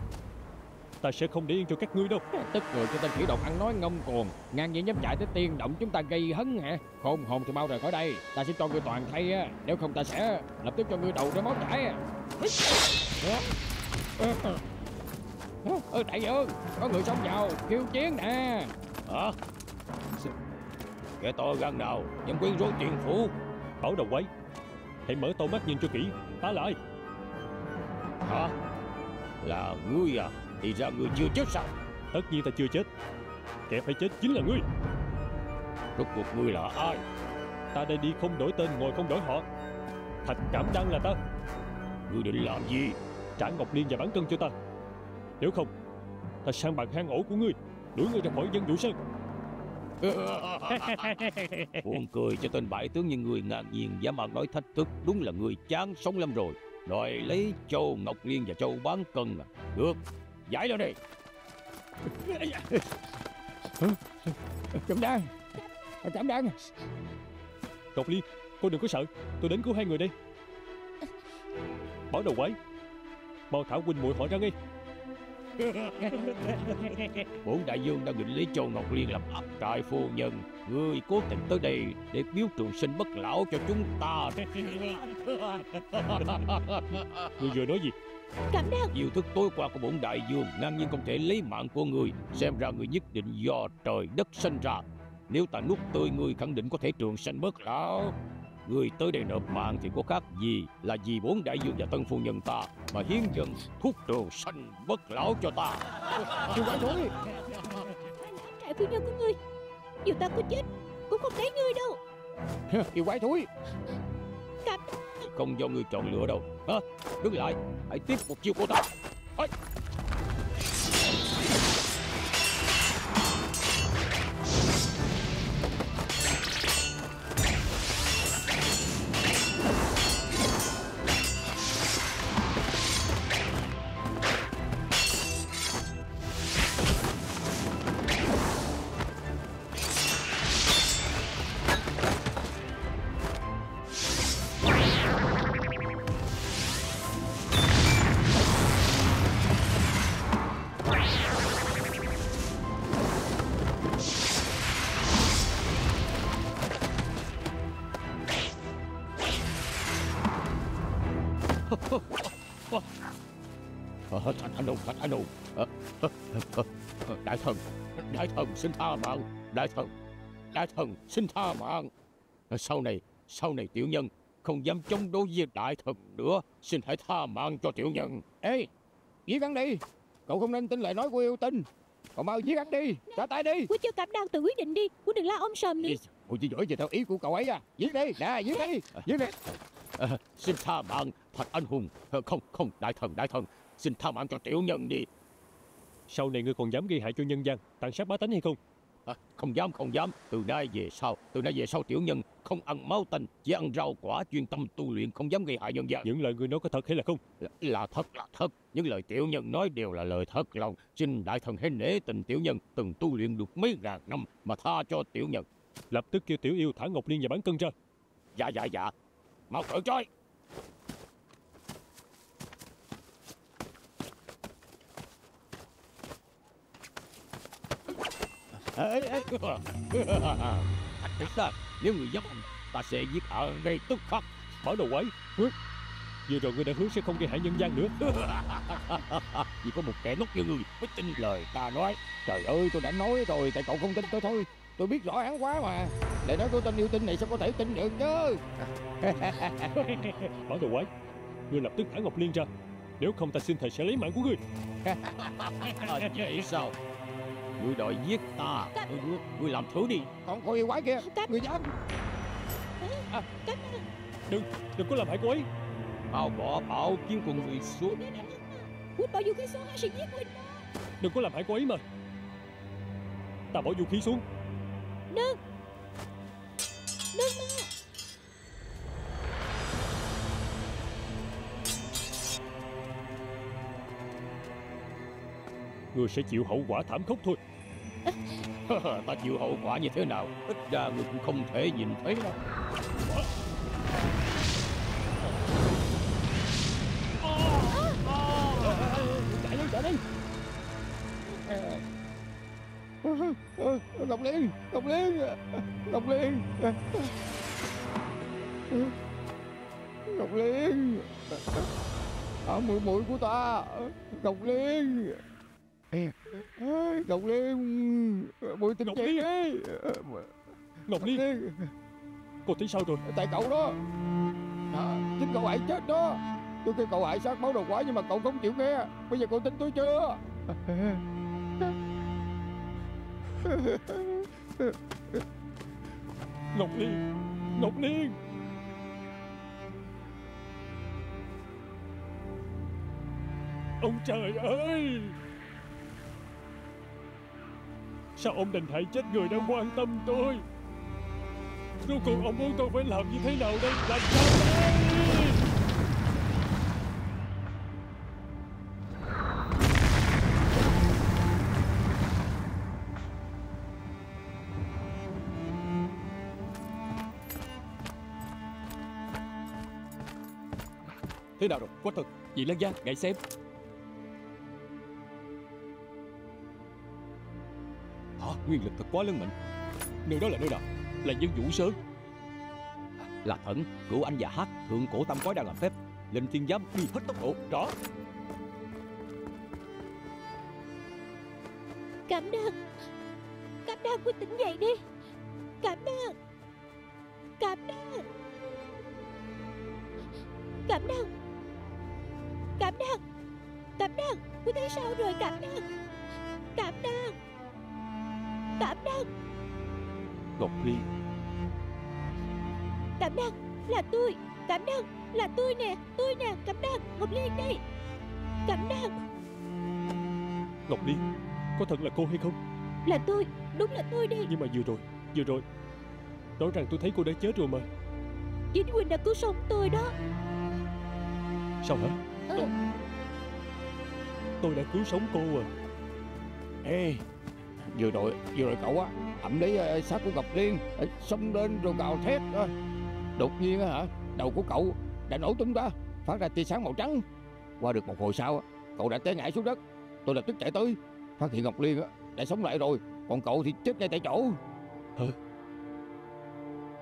[SPEAKER 4] ta sẽ không để yên cho các ngươi đâu.
[SPEAKER 3] Tức người cho tên khỉ độc ăn nói ngông cuồng. Ngàn gì dám chạy tới tiên động chúng ta gây hấn hả? Khôn hồn thì mau rời khỏi đây. Ta sẽ cho ngươi toàn thay á. Nếu không ta sẽ lập tức cho ngươi đầu ra máu chảy á. Ơ đại dương Có người xông vào Kêu chiến nè.
[SPEAKER 7] Hả? Kẻ to gan nào dám quấy rối tiền phủ?
[SPEAKER 4] Báo đầu quái hãy mở to mắt nhìn cho kỹ ta là ai
[SPEAKER 7] Hả? Là ngươi à? Thì ra ngươi chưa chết sao?
[SPEAKER 4] Tất nhiên ta chưa chết. Kẻ phải chết chính là ngươi.
[SPEAKER 7] Rốt cuộc ngươi là ai?
[SPEAKER 4] Ta đây đi không đổi tên ngồi không đổi họ. Thạch cảm đang là ta.
[SPEAKER 7] Ngươi định làm gì?
[SPEAKER 4] Trả ngọc liên và bán cân cho ta nếu không ta sang bằng hang ổ của ngươi đuổi ngươi ra khỏi dân vụ sơn
[SPEAKER 7] Buồn cười cho tên bại tướng như người ngạc nhiên. Dám ăn nói thách thức Đúng là người chán sống lắm rồi. Đòi lấy châu Ngọc Liên và châu bán cân à. Được Giải ra đây
[SPEAKER 3] Cảm đang Cảm đang
[SPEAKER 4] ngọc liên cô đừng có sợ. Tôi đến cứu hai người đây. Bảo đầu quái. Mau thả huynh muội họ ra ngay
[SPEAKER 7] Bổn đại dương đang định lấy châu Ngọc Liên làm áp trại phu nhân. Ngươi cố tình tới đây để biếu trường sinh bất lão cho chúng ta.
[SPEAKER 4] Ngươi vừa nói gì?
[SPEAKER 1] Cảm đang
[SPEAKER 7] Chiêu thức tối qua của bổn đại dương ngang nhiên không thể lấy mạng của người. Xem ra người nhất định do trời đất sinh ra. Nếu ta nuốt tươi người khẳng định có thể trường sinh bất lão Người tới đây nộp mạng thì có khác gì Là vì bốn đại dương và tân phu nhân ta Mà hiến dần thuốc trường sinh bất lão cho ta.
[SPEAKER 3] Chưa quá thối
[SPEAKER 1] Trại phu nhân của ngươi Dù ta có chết Cũng không lấy ngươi đâu.
[SPEAKER 3] Yêu quái thối
[SPEAKER 1] Cảm
[SPEAKER 7] Không do người chọn lựa đâu. Hả? Đứng lại. Hãy tiếp một chiêu của ta. Ây! Xin tha mạng. Đại thần, đại thần xin tha mạng. Sau này, sau này tiểu nhân không dám chống đối với đại thần nữa. Xin hãy tha mạng cho tiểu nhân.
[SPEAKER 3] Ê, giết hắn đi. Cậu không nên tin lời nói của yêu tinh. Cậu mau giết hắn đi, trả tay đi.
[SPEAKER 1] Quý cho cảm đang tự quyết định đi Quý đừng la om sòm nữa
[SPEAKER 3] Ê, Ôi chỉ giỏi về theo ý của cậu ấy à. Giết đi, nè, giết đi, giết đi.
[SPEAKER 7] Ờ, xin tha mạng Thạch Anh Hùng. Ờ, Không, không, đại thần, đại thần. Xin tha mạng cho tiểu nhân đi.
[SPEAKER 4] Sau này ngươi còn dám gây hại cho nhân gian Tàn sát bá tánh hay không?
[SPEAKER 7] À, không dám không dám. Từ nay về sau từ nay về sau tiểu nhân không ăn máu tanh chỉ ăn rau quả chuyên tâm tu luyện không dám gây hại nhân gian.
[SPEAKER 4] Những lời ngươi nói có thật hay là không?
[SPEAKER 7] Là, là thật là thật. Những lời tiểu nhân nói đều là lời thật lòng. Xin đại thần hãy nể tình tiểu nhân từng tu luyện được mấy ngàn năm mà tha cho tiểu nhân.
[SPEAKER 4] Lập tức kêu tiểu yêu thả Ngọc Liên và bán cân ra.
[SPEAKER 7] Dạ dạ dạ. Mau cởi trói
[SPEAKER 3] Ê, ê,
[SPEAKER 7] Thạch nếu người dám ta sẽ giết ở ngay tức khắc
[SPEAKER 4] Bảo đầu quái Vừa rồi người đã hứa sẽ không gây hại nhân gian nữa
[SPEAKER 7] chỉ có một kẻ ngốc như người mới tin lời ta nói
[SPEAKER 3] Trời ơi, tôi đã nói rồi, tại cậu không tin tôi thôi. Tôi biết rõ hắn quá mà. Để nói tôi tin yêu tinh này sao có thể tin được chứ.
[SPEAKER 4] Bảo đầu quái Ngươi lập tức thả Ngọc Liên ra Nếu không ta xin thầy sẽ lấy mạng của ngươi
[SPEAKER 7] à, vậy sao ngươi đòi giết ta. Ngươi, ngươi, ngươi làm thử đi.
[SPEAKER 3] Còn cô yêu quái kia,
[SPEAKER 1] Cáp
[SPEAKER 3] người dám.
[SPEAKER 1] Cáp
[SPEAKER 4] Đừng có làm hại cô ấy.
[SPEAKER 7] Mau bỏ bảo kiếm của người xuống.
[SPEAKER 1] Quý bỏ vũ khí xuống hay sẽ giết Quý
[SPEAKER 4] Đừng có làm hại cô ấy mà. Ta bỏ vũ khí xuống.
[SPEAKER 1] Nương. Nương mà
[SPEAKER 4] Ngươi sẽ chịu hậu quả thảm khốc thôi
[SPEAKER 7] ta chịu hậu quả như thế nào ít ra ngươi cũng không thể nhìn thấy đâu
[SPEAKER 3] Chạy đi, chạy đi. Liên, Lộc Liên, Lộc Liên. Lộc Liên. Ở mũi mũi của ta, Lộc Liên. Ngọc Liên, mũi tình
[SPEAKER 4] Ngọc Liên.
[SPEAKER 3] ấy.
[SPEAKER 4] Ngọc Liên Cô thấy sao rồi?
[SPEAKER 3] Tại cậu đó. À, chính cậu hại chết đó. Tôi kêu cậu hại sát máu đầu quả nhưng mà cậu không chịu nghe. Bây giờ cậu tin tôi chưa?
[SPEAKER 4] Ngọc Liên Ngọc Liên Ông trời ơi Sao ông đành hại chết người đang quan tâm tôi? Rốt cuộc ông muốn tôi phải làm như thế nào đây? Làm sao đây? Thế nào rồi? Quá thật. Vị Lan Gia Ngài xem. Nguyên lực thật quá lớn mạnh. Nơi đó là nơi nào? Là dân vũ sơn
[SPEAKER 7] là thần cửu anh và hát thượng cổ tam quái đang làm phép. Lệnh thiên giám đi hết tốc độ.
[SPEAKER 4] Rõ
[SPEAKER 1] Cảm đơn Cảm đơn Quý tỉnh dậy đi. Cảm đơn
[SPEAKER 4] Có thật là cô hay không?
[SPEAKER 1] Là tôi Đúng là tôi đi
[SPEAKER 4] Nhưng mà vừa rồi Vừa rồi Rõ ràng tôi thấy cô đã chết rồi mà.
[SPEAKER 1] Vĩnh Quỳnh đã cứu sống tôi đó.
[SPEAKER 4] Sao hả?
[SPEAKER 1] Ừ.
[SPEAKER 4] Tôi đã cứu sống cô à.
[SPEAKER 3] Ê vừa rồi vừa rồi cậu á ẩm lấy ờ, xác của ngọc liên ờ, xông lên rồi gào thét ờ. đột nhiên á hả đầu của cậu đã nổ tung ra phát ra tia sáng màu trắng. Qua được một hồi sau cậu đã té ngã xuống đất. Tôi lập tức chạy tới phát hiện ngọc liên á đã sống lại rồi còn cậu thì chết ngay tại chỗ.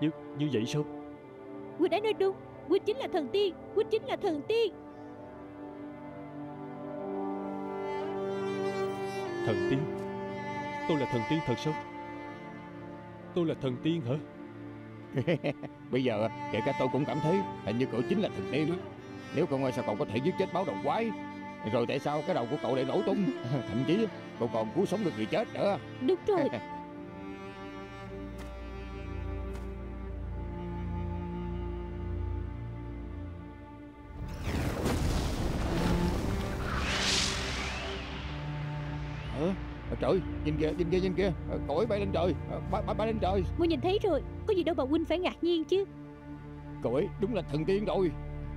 [SPEAKER 4] Như, như vậy sao?
[SPEAKER 1] Quỳnh đã nói đúng Quỳnh chính là thần tiên Quỳnh chính là thần tiên.
[SPEAKER 4] Thần tiên? Tôi là thần tiên thật sao? Tôi là thần tiên hả?
[SPEAKER 3] Bây giờ kể cả tôi cũng cảm thấy hình như cậu chính là thần tiên đó. Nếu không sao cậu có thể giết chết báo đồng quái Rồi tại sao cái đầu của cậu lại nổ tung? Thậm chí cậu còn cứu sống được người chết nữa.
[SPEAKER 1] Đúng rồi.
[SPEAKER 3] Ờ, Trời nhìn kìa nhìn kìa nhìn kìa. Ờ, Cậu ấy bay lên trời. Ờ, bay, bay, bay lên trời.
[SPEAKER 1] Huynh nhìn thấy rồi Có gì đâu mà Huynh phải ngạc nhiên chứ.
[SPEAKER 3] Cậu ấy đúng là thần tiên rồi.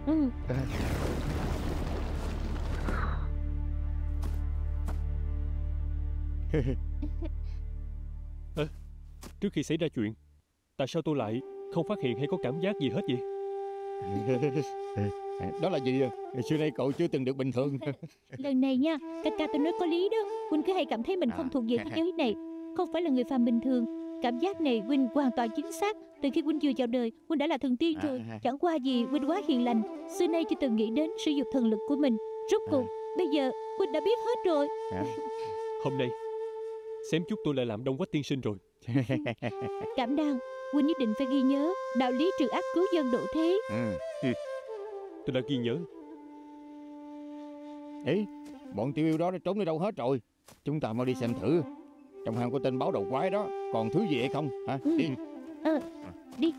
[SPEAKER 1] Ừ
[SPEAKER 4] Trước khi xảy ra chuyện Tại sao tôi lại không phát hiện hay có cảm giác gì hết vậy?
[SPEAKER 3] Đó là gì Xưa nay cậu chưa từng được bình thường.
[SPEAKER 1] Lần này nha Ca ca tôi nói có lý đó. Huynh cứ hay cảm thấy mình không
[SPEAKER 3] À.
[SPEAKER 1] thuộc về thế giới này. Không phải là người phàm bình thường. Cảm giác này Huynh hoàn toàn chính xác. Từ khi Huynh vừa chào đời Huynh đã là thần tiên rồi.
[SPEAKER 3] À.
[SPEAKER 1] Chẳng qua gì Huynh quá hiền lành Xưa nay chưa từng nghĩ đến sử dụng thần lực của mình. Rốt
[SPEAKER 3] À.
[SPEAKER 1] cuộc Bây giờ Huynh đã biết hết rồi.
[SPEAKER 4] Hôm nay Xém chút tôi lại làm đông quách tiên sinh rồi.
[SPEAKER 1] Cảm đang Huynh nhất định phải ghi nhớ Đạo lý trừ ác cứu dân độ thế.
[SPEAKER 3] Ừ.
[SPEAKER 4] Tôi đã ghi nhớ.
[SPEAKER 3] Ý Bọn tiêu yêu đó nó trốn đi đâu hết rồi? Chúng ta mau đi xem thử. Trong hang của tên báo đầu quái đó Còn thứ gì hay không? Hả?
[SPEAKER 1] Ừ.
[SPEAKER 3] Đi.
[SPEAKER 1] Ờ Đi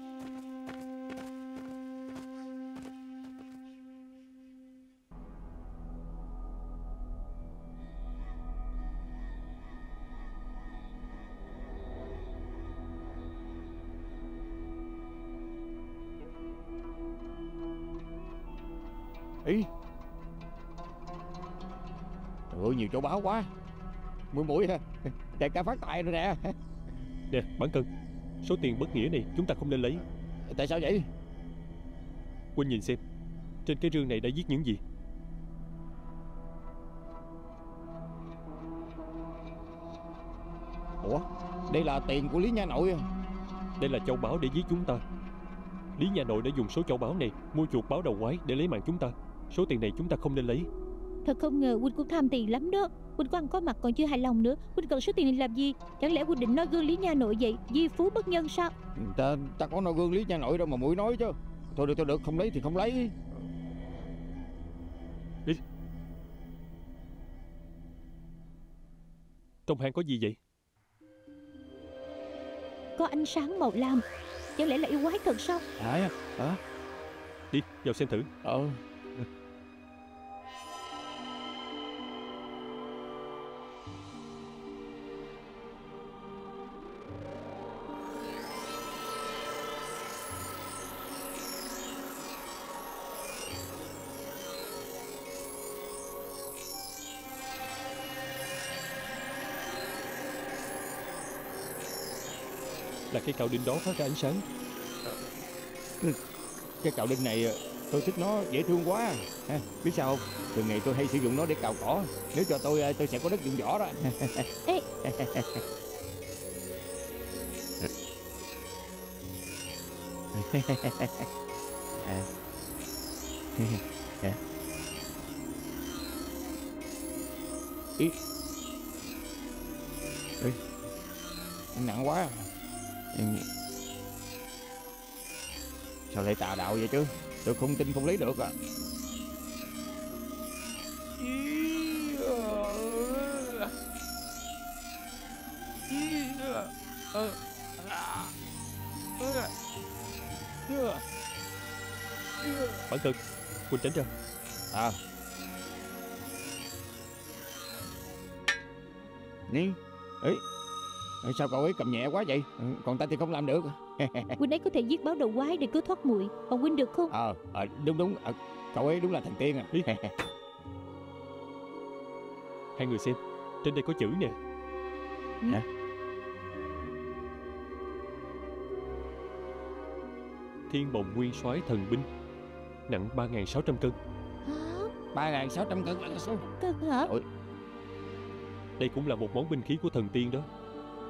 [SPEAKER 3] nhiều chỗ báo quá. Mũi mũi Đại ca phát tài rồi nè.
[SPEAKER 4] Nè bản cân Số tiền bất nghĩa này chúng ta không nên lấy.
[SPEAKER 3] Tại sao vậy?
[SPEAKER 4] Quên nhìn xem Trên cái rương này đã viết những gì?
[SPEAKER 3] Ủa? Đây là tiền của Lý Nha Nội à?
[SPEAKER 4] Đây là châu báu để giết chúng ta. Lý nhà nội đã dùng số châu báu này Mua chuột báo đầu quái để lấy mạng chúng ta. Số tiền này chúng ta không nên lấy
[SPEAKER 1] Thật không ngờ Huynh cũng tham tiền lắm đó. Huynh có ăn có mặt còn chưa hài lòng nữa. Huynh cần số tiền này làm gì? Chẳng lẽ Huynh định nói gương lý nha nội vậy? Di phú bất nhân sao?
[SPEAKER 3] Ta, ta có nói gương Lý Nha Nội đâu mà mũi nói chứ. Thôi được thôi được không lấy thì không lấy.
[SPEAKER 4] Trong hang có gì vậy?
[SPEAKER 1] Có ánh sáng màu lam. Chẳng lẽ là yêu quái thật sao?
[SPEAKER 3] Hả? Hả?
[SPEAKER 4] Đi vào xem thử.
[SPEAKER 3] Ờ
[SPEAKER 4] Là cái cạo đinh đó phát ra ánh sáng.
[SPEAKER 3] Cái cạo đinh này tôi thích nó dễ thương quá. Ha, Biết sao không? Thường ngày tôi hay sử dụng nó để cào cỏ. Nếu cho tôi tôi sẽ có đất dụng võ đó.
[SPEAKER 1] Ê.
[SPEAKER 3] Ý Ê, Nặng quá. Ừ. Sao lại tà đạo vậy chứ? Tôi không tin không lấy được à.
[SPEAKER 4] Bản cân Quỳnh tránh ra
[SPEAKER 3] À. Nhi Ấy Sao cậu ấy cầm nhẹ quá vậy? Ừ, Còn ta thì không làm được.
[SPEAKER 1] Huynh ấy có thể giết báo đầu quái để cứu thoát muội. Còn Huynh được không?
[SPEAKER 3] Ờ ờ, đúng đúng. Ờ, Cậu ấy đúng là thần tiên à.
[SPEAKER 4] Hai người xem Trên đây có chữ nè.
[SPEAKER 3] Hả?
[SPEAKER 4] Thiên bồng nguyên soái thần binh Nặng 3.600 cân.
[SPEAKER 1] Hả?
[SPEAKER 3] 3.600 cân là số.
[SPEAKER 1] Cân hả?
[SPEAKER 4] Đây cũng là một món binh khí của thần tiên đó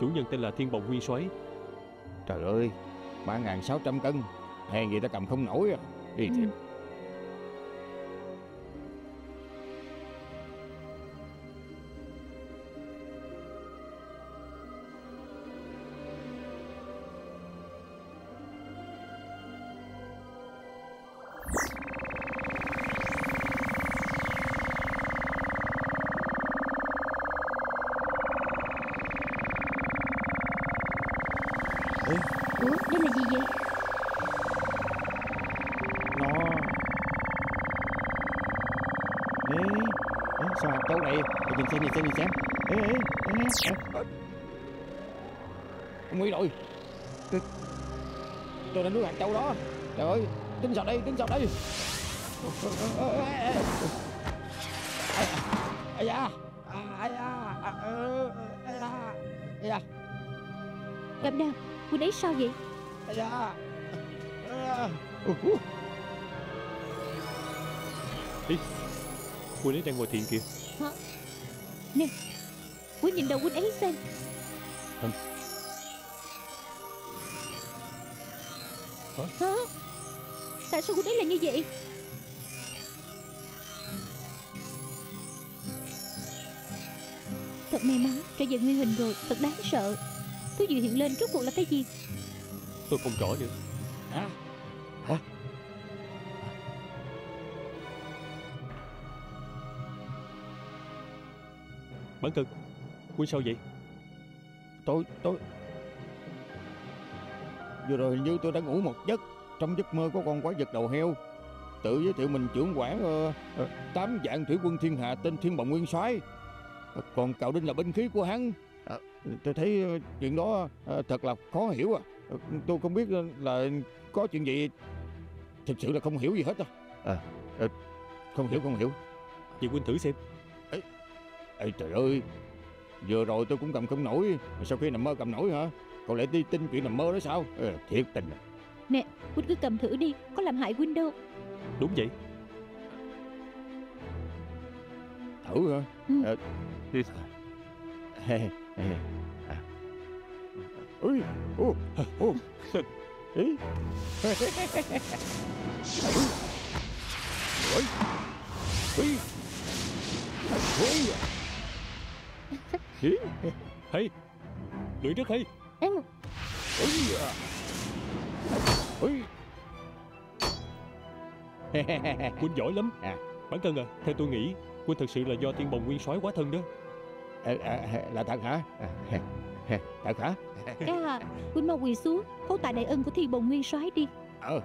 [SPEAKER 4] Chủ nhân tên là Thiên bồng nguyên soái
[SPEAKER 3] Trời ơi 3.600 cân Hèn gì ta cầm không nổi à. Đi
[SPEAKER 1] Ừ.
[SPEAKER 3] thiệt
[SPEAKER 1] gì vậy
[SPEAKER 3] nó ê, ê sao hạt châu này Ê, nhìn xem nhìn xem nhìn xem ê, ê, ê, ê. ông nguy rồi tôi, tôi đã nuôi hạt châu đó trời ơi tính sao đây tính sao đây ai da ai da ai da ai da
[SPEAKER 1] Đâm đao Huynh ấy sao vậy
[SPEAKER 3] da
[SPEAKER 4] Huynh ấy đang ngồi thiền kìa.
[SPEAKER 1] Huynh nhìn đầu huynh ấy xem.
[SPEAKER 4] Hả?
[SPEAKER 1] Hả? Tại sao huynh ấy lại như vậy? Thật may mắn trở về nguyên hình rồi Thật đáng sợ. Thứ gì hiện lên rốt cuộc là cái gì
[SPEAKER 4] Tôi không rõ nữa.
[SPEAKER 3] Hả?
[SPEAKER 4] Bản thân Huynh sao vậy?
[SPEAKER 3] Tôi tôi. Vừa rồi hình như tôi đã ngủ một giấc. Trong giấc mơ có con quái vật đầu heo. Tự giới thiệu mình trưởng quản ờ, ờ, tám dạng thủy quân thiên hạ tên thiên bồng nguyên soái. Ờ, còn cạo đinh là binh khí của hắn. Ờ, tôi thấy chuyện đó ờ, thật là khó hiểu à tôi không biết là có chuyện gì. Thực sự là không hiểu gì hết à, à. Ờ, không hiểu không hiểu.
[SPEAKER 4] Vậy Huynh thử xem.
[SPEAKER 3] Ê trời ơi. Vừa rồi tôi cũng cầm không nổi. Mà Sau khi nằm mơ cầm nổi hả? Còn lại đi tin chuyện nằm mơ đó sao? Ờ, Thiệt tình à.
[SPEAKER 1] Huynh cứ cầm thử đi. Có làm hại huynh đâu.
[SPEAKER 4] Đúng vậy.
[SPEAKER 3] Thử hả?
[SPEAKER 1] Ừ.
[SPEAKER 3] Ờ, đi. À. Ui, ô, ô. Ý. Ui. Ui. Ui. Ui. Ý.
[SPEAKER 4] Hay Lưỡi rất hay
[SPEAKER 1] ừ.
[SPEAKER 3] Ui. Ui.
[SPEAKER 4] Huynh giỏi lắm
[SPEAKER 3] À.
[SPEAKER 4] Bản thân à Theo tôi nghĩ Huynh thật sự là do thiên bồng nguyên soái quá thân đó
[SPEAKER 3] À, à, là thật hả À, Thật hả
[SPEAKER 1] Ca à Huynh mau quỳ xuống Khấu tạ đại ân của thi bồng nguyên soái đi.
[SPEAKER 3] Ờ.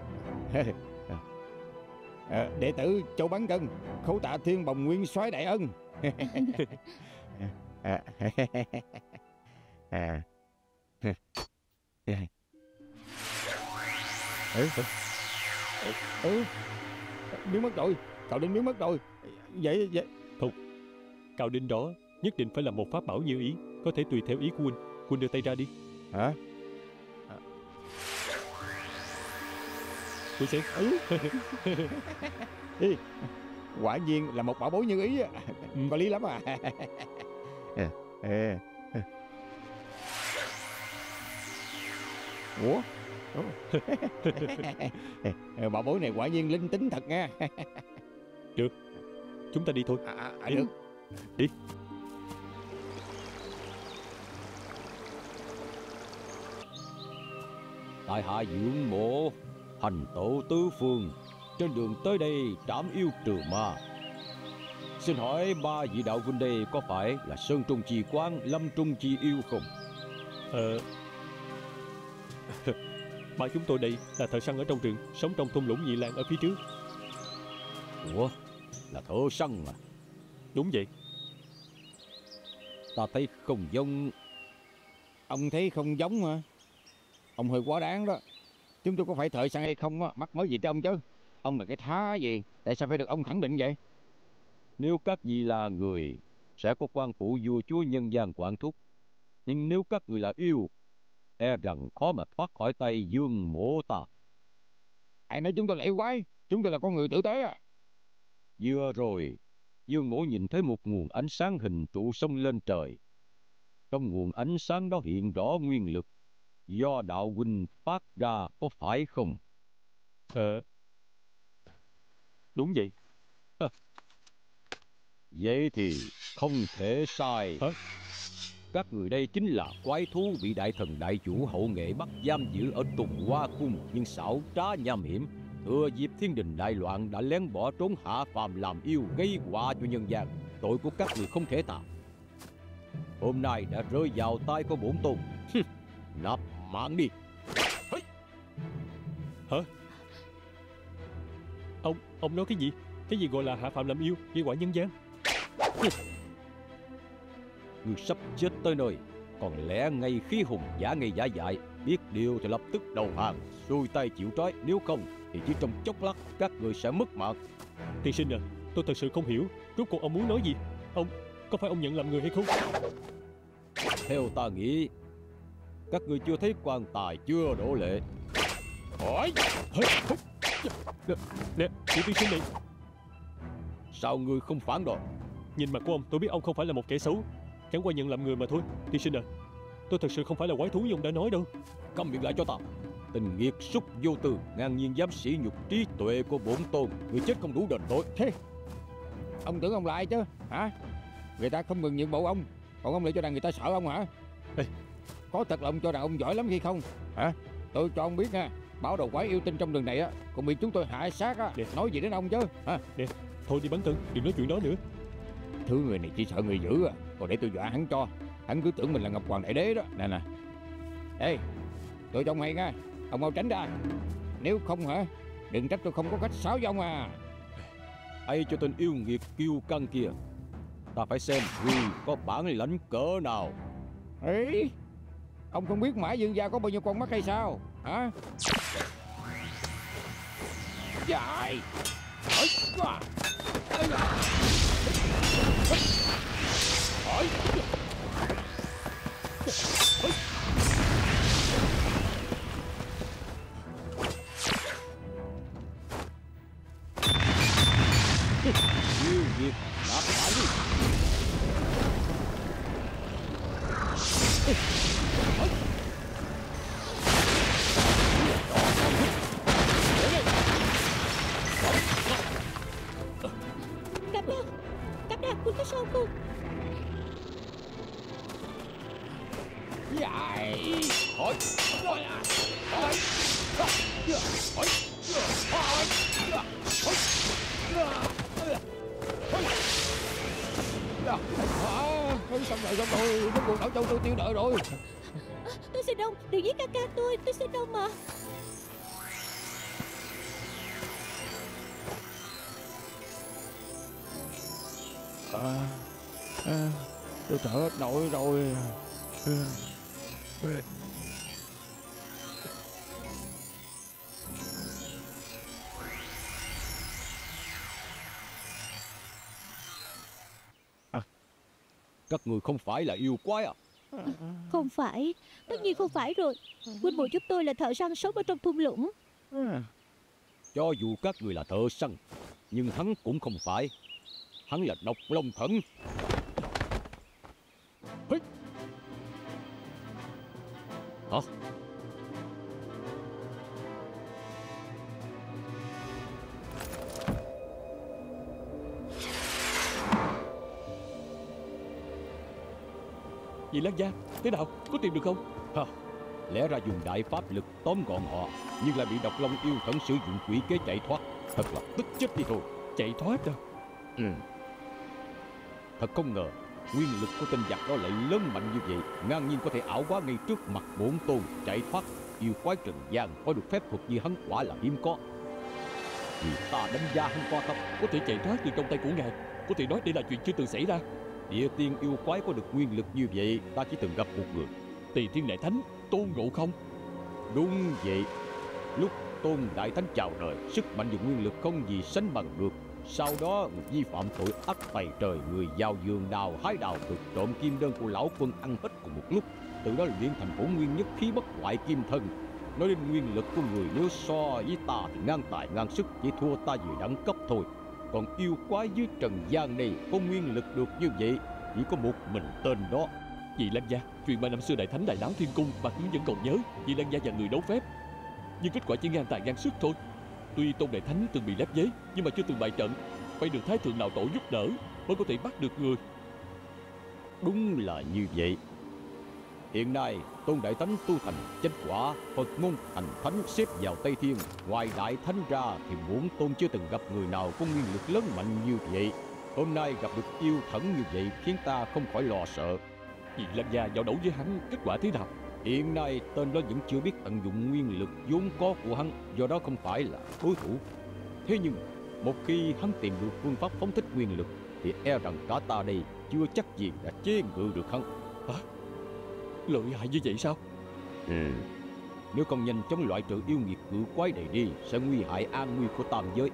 [SPEAKER 3] Ờ, đệ tử châu bắn cân khấu tạ thiên bồng nguyên soái đại ân. À, à. Ừ, ừ. ừ. biến mất rồi. Cậu định biến mất rồi. Vậy vậy.
[SPEAKER 4] Cào đinh đó Nhất định phải là một pháp bảo như ý Có thể tùy theo ý của Huynh Huynh đưa tay ra đi.
[SPEAKER 3] Hả?
[SPEAKER 4] Xem
[SPEAKER 3] ừ. Ê, quả nhiên là một bảo bối như ý á.
[SPEAKER 4] Ừ.
[SPEAKER 3] có lý lắm à. Ủa? Bảo bối này quả nhiên linh tính thật nha.
[SPEAKER 4] Chúng ta đi thôi.
[SPEAKER 3] À, à, à,
[SPEAKER 4] Đi.
[SPEAKER 3] được.
[SPEAKER 4] Đi
[SPEAKER 7] tại hạ dưỡng mộ hành tổ tứ phương trên đường tới đây trảm yêu trừ ma. Xin hỏi ba vị đạo huynh đây có phải là sơn trung chi quang lâm trung chi yêu không?
[SPEAKER 4] Ờ. Ba chúng tôi đây là thợ săn ở trong rừng Sống trong thung lũng nhị lan ở phía trước.
[SPEAKER 7] Ủa? Là thợ săn à?
[SPEAKER 4] Đúng vậy.
[SPEAKER 7] Ta thấy không giống.
[SPEAKER 3] Ông thấy không giống hả ông hơi quá đáng đó. Chúng tôi có phải thợ săn hay không á mắc mớ gì tới ông chứ? Ông là cái thá gì? Tại sao phải được ông khẳng định vậy?
[SPEAKER 7] Nếu các vị là người sẽ có quan phụ vua chúa nhân gian quản thúc. Nhưng nếu các người là yêu e rằng khó mà thoát khỏi tay dương mổ ta
[SPEAKER 3] ai nói chúng tôi là yêu quái? Chúng tôi là con người tử tế à.
[SPEAKER 7] Vừa rồi, Dương Mỗ nhìn thấy một nguồn ánh sáng hình trụ sông lên trời. Trong nguồn ánh sáng đó hiện rõ nguyên lực do đạo huynh phát ra có phải không?
[SPEAKER 4] Ờ Đúng vậy
[SPEAKER 7] Vậy thì không thể sai.
[SPEAKER 4] Hả?
[SPEAKER 7] Các người đây chính là quái thú bị đại thần đại chủ hậu nghệ bắt giam giữ ở trùng hoa cung nhưng xảo trá nham hiểm. Thừa dịp thiên đình đại loạn đã lén bỏ trốn hạ phàm làm yêu gây họa cho nhân gian. Tội của các người không thể tạm. Hôm nay đã rơi vào tay của bổn tôn. Nạp mạng đi.
[SPEAKER 3] Hả
[SPEAKER 4] Ông, ông nói cái gì? Cái gì gọi là hạ phạm làm yêu, gây quả nhân gian?
[SPEAKER 7] Ngươi sắp chết tới nơi Còn lẽ ngay khí hùng giả ngay giả dại Biết điều thì lập tức đầu hàng Xuôi tay chịu trói Nếu không thì chỉ trong chốc lát Các người sẽ mất mạng
[SPEAKER 4] Tiên sinh à, tôi thật sự không hiểu. Rốt cuộc ông muốn nói gì? Ông, có phải ông nhận làm người hay không?
[SPEAKER 7] Theo ta nghĩ các người chưa thấy quan tài chưa đổ lệ? Hỏi
[SPEAKER 4] Nè, chị tiên sinh này,
[SPEAKER 7] Sao ngươi không phản đòn
[SPEAKER 4] nhìn mặt của ông, tôi biết ông không phải là một kẻ xấu. Chẳng qua nhận làm người mà thôi. Tiên sinh à, tôi thật sự không phải là quái thú như ông đã nói đâu.
[SPEAKER 7] Câm miệng lại cho ta. Tình nghiệt xúc vô tư Ngang nhiên dám sỉ nhục trí tuệ của bổn tôn. Người chết không đủ đền tội.
[SPEAKER 3] Ông tưởng ông lại chứ? Hả? Người ta không ngừng nhượng bộ ông. Còn ông lại cho rằng người ta sợ ông hả? Ê, Có thật là ông cho rằng ông giỏi lắm hay không? Hả? Tôi cho ông biết nha Báo đầu quái yêu tinh trong rừng này á Còn bị chúng tôi hại sát á.
[SPEAKER 4] Nè.
[SPEAKER 3] Nói gì đến ông chứ? Hả?
[SPEAKER 4] Thôi đi bắn thân, đừng nói chuyện đó nữa.
[SPEAKER 3] Thứ người này chỉ sợ người dữ à. Còn để tôi dọa hắn cho. Hắn cứ tưởng mình là Ngọc Hoàng Đại Đế đó. Nè nè. Ê Tôi cho ông hay nha. Ông mau tránh ra. Nếu không hả Đừng trách tôi không có cách sáo với ông à.
[SPEAKER 7] Hay cho tên yêu nghiệt kiêu căng kia? Ta phải xem ngươi có bản lãnh cỡ nào.
[SPEAKER 3] Ê Ông không biết mã dương gia có bao nhiêu con mắt hay sao? Hả? Dài. Ấy, à. À, xong rồi xong rồi. Cái cuộc đảo châu tôi tiêu đợi rồi.
[SPEAKER 1] Tôi xin ông Đừng giết ca ca tôi. Tôi xin ông mà?
[SPEAKER 3] À, à, tôi thở hết nổi rồi
[SPEAKER 7] Các người không phải là yêu quái à?
[SPEAKER 1] Không phải. Tất nhiên không phải rồi. Huynh muội chúng tôi là thợ săn sống ở trong thung lũng.
[SPEAKER 7] Cho dù các người là thợ săn Nhưng hắn cũng không phải. Hắn là độc long thần. Hả
[SPEAKER 6] Dì Lan Gia, thế nào? Có tìm được không?
[SPEAKER 7] Lẽ ra dùng đại pháp lực tóm gọn họ Nhưng lại bị độc long yêu thần sử dụng quỷ kế chạy thoát Thật là tức chết đi thôi
[SPEAKER 6] Chạy thoát à?
[SPEAKER 7] Ừ. Thật không ngờ Nguyên lực của tên giặc đó lại lớn mạnh như vậy Ngang nhiên có thể ảo quá ngay trước mặt bổn tôn Chạy thoát Yêu quái trần gian Có được phép thuật như hắn quả là hiếm có Vì ta đánh giá hắn quá thấp
[SPEAKER 6] Có thể chạy thoát từ trong tay của ngài Có thể nói đây là chuyện chưa từng xảy ra
[SPEAKER 7] Địa tiên yêu quái có được nguyên lực như vậy Ta chỉ từng gặp một người.
[SPEAKER 6] Tỳ Thiên Đại Thánh, Tôn Ngộ Không?
[SPEAKER 7] Đúng vậy. Lúc tôn đại thánh chào đời Sức mạnh và nguyên lực không gì sánh bằng được Sau đó vi phạm tội ác tày trời Người giao giường đào hái đào Thực trộm kim đơn của lão quân ăn hết cùng một lúc. Từ đó luyện thành bổn nguyên nhất khí bất hoại kim thân. Nói đến nguyên lực của người nếu so với ta Thì ngang tài ngang sức chỉ thua ta về đẳng cấp thôi còn yêu quái dưới trần gian này Có nguyên lực được như vậy Chỉ có một mình tên đó.
[SPEAKER 6] Chị Lan Gia, chuyện ba năm xưa Đại Thánh Đại lão Thiên Cung Bà cũng vẫn còn nhớ. Chị Lan Gia và người đấu phép. Nhưng kết quả chỉ ngang tài ngang sức thôi. Tuy Tôn Đại Thánh từng bị lép vế Nhưng mà chưa từng bại trận. Phải được Thái Thượng Đạo Tổ giúp đỡ Mới có thể bắt được người.
[SPEAKER 7] Đúng là như vậy. Hiện nay Tôn Đại Thánh tu thành chánh quả Phật môn thành thánh xếp vào Tây Thiên. Ngoài Đại Thánh ra Thì bốn tôn chưa từng gặp người nào Có nguyên lực lớn mạnh như vậy. Hôm nay gặp được yêu thần như vậy Khiến ta không khỏi lo sợ.
[SPEAKER 6] Dì Lan Gia giao đấu với hắn Kết quả thế nào?
[SPEAKER 7] Hiện nay tên đó vẫn chưa biết tận dụng nguyên lực vốn có của hắn, do đó không phải là đối thủ. Thế nhưng, một khi hắn tìm được phương pháp phóng thích nguyên lực, thì e rằng cả ta đây chưa chắc gì đã chế ngự được hắn.
[SPEAKER 6] Lợi hại như vậy sao
[SPEAKER 7] Ừ. Nếu không nhanh chóng loại trừ yêu nghiệt cự quái này đi, sẽ nguy hại an nguy của tam giới.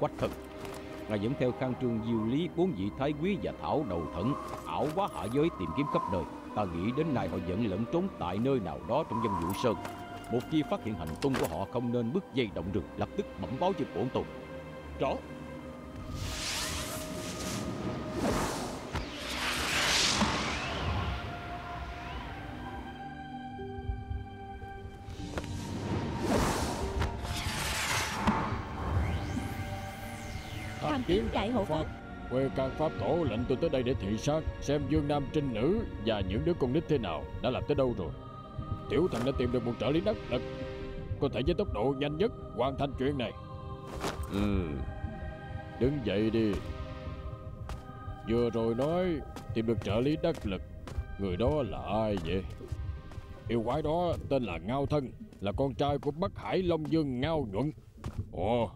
[SPEAKER 7] Quách thần, ngài dẫn theo khang trương diêu lý bốn vị thái quý và thảo đầu thận ảo quá hạ giới tìm kiếm khắp nơi. Ta nghĩ đến nay họ vẫn lẫn trốn tại nơi nào đó trong dân vũ sơn. Một khi phát hiện hành tung của họ không nên bứt dây động rừng, lập tức bẩm báo cho bổn tùng.
[SPEAKER 6] Rõ
[SPEAKER 1] đại hộ pháp.
[SPEAKER 2] Quê can pháp tổ lệnh tôi tới đây để thị sát Xem dương nam trinh nữ Và những đứa con nít thế nào Đã làm tới đâu rồi. Tiểu thần đã tìm được một trợ lý đắc lực Có thể với tốc độ nhanh nhất Hoàn thành chuyện này. Ừ. Đứng dậy đi. Vừa rồi nói Tìm được trợ lý đắc lực Người đó là ai vậy? Yêu quái đó tên là Ngao Thân Là con trai của Bắc Hải Long Dương Ngao Nhuận. Ồ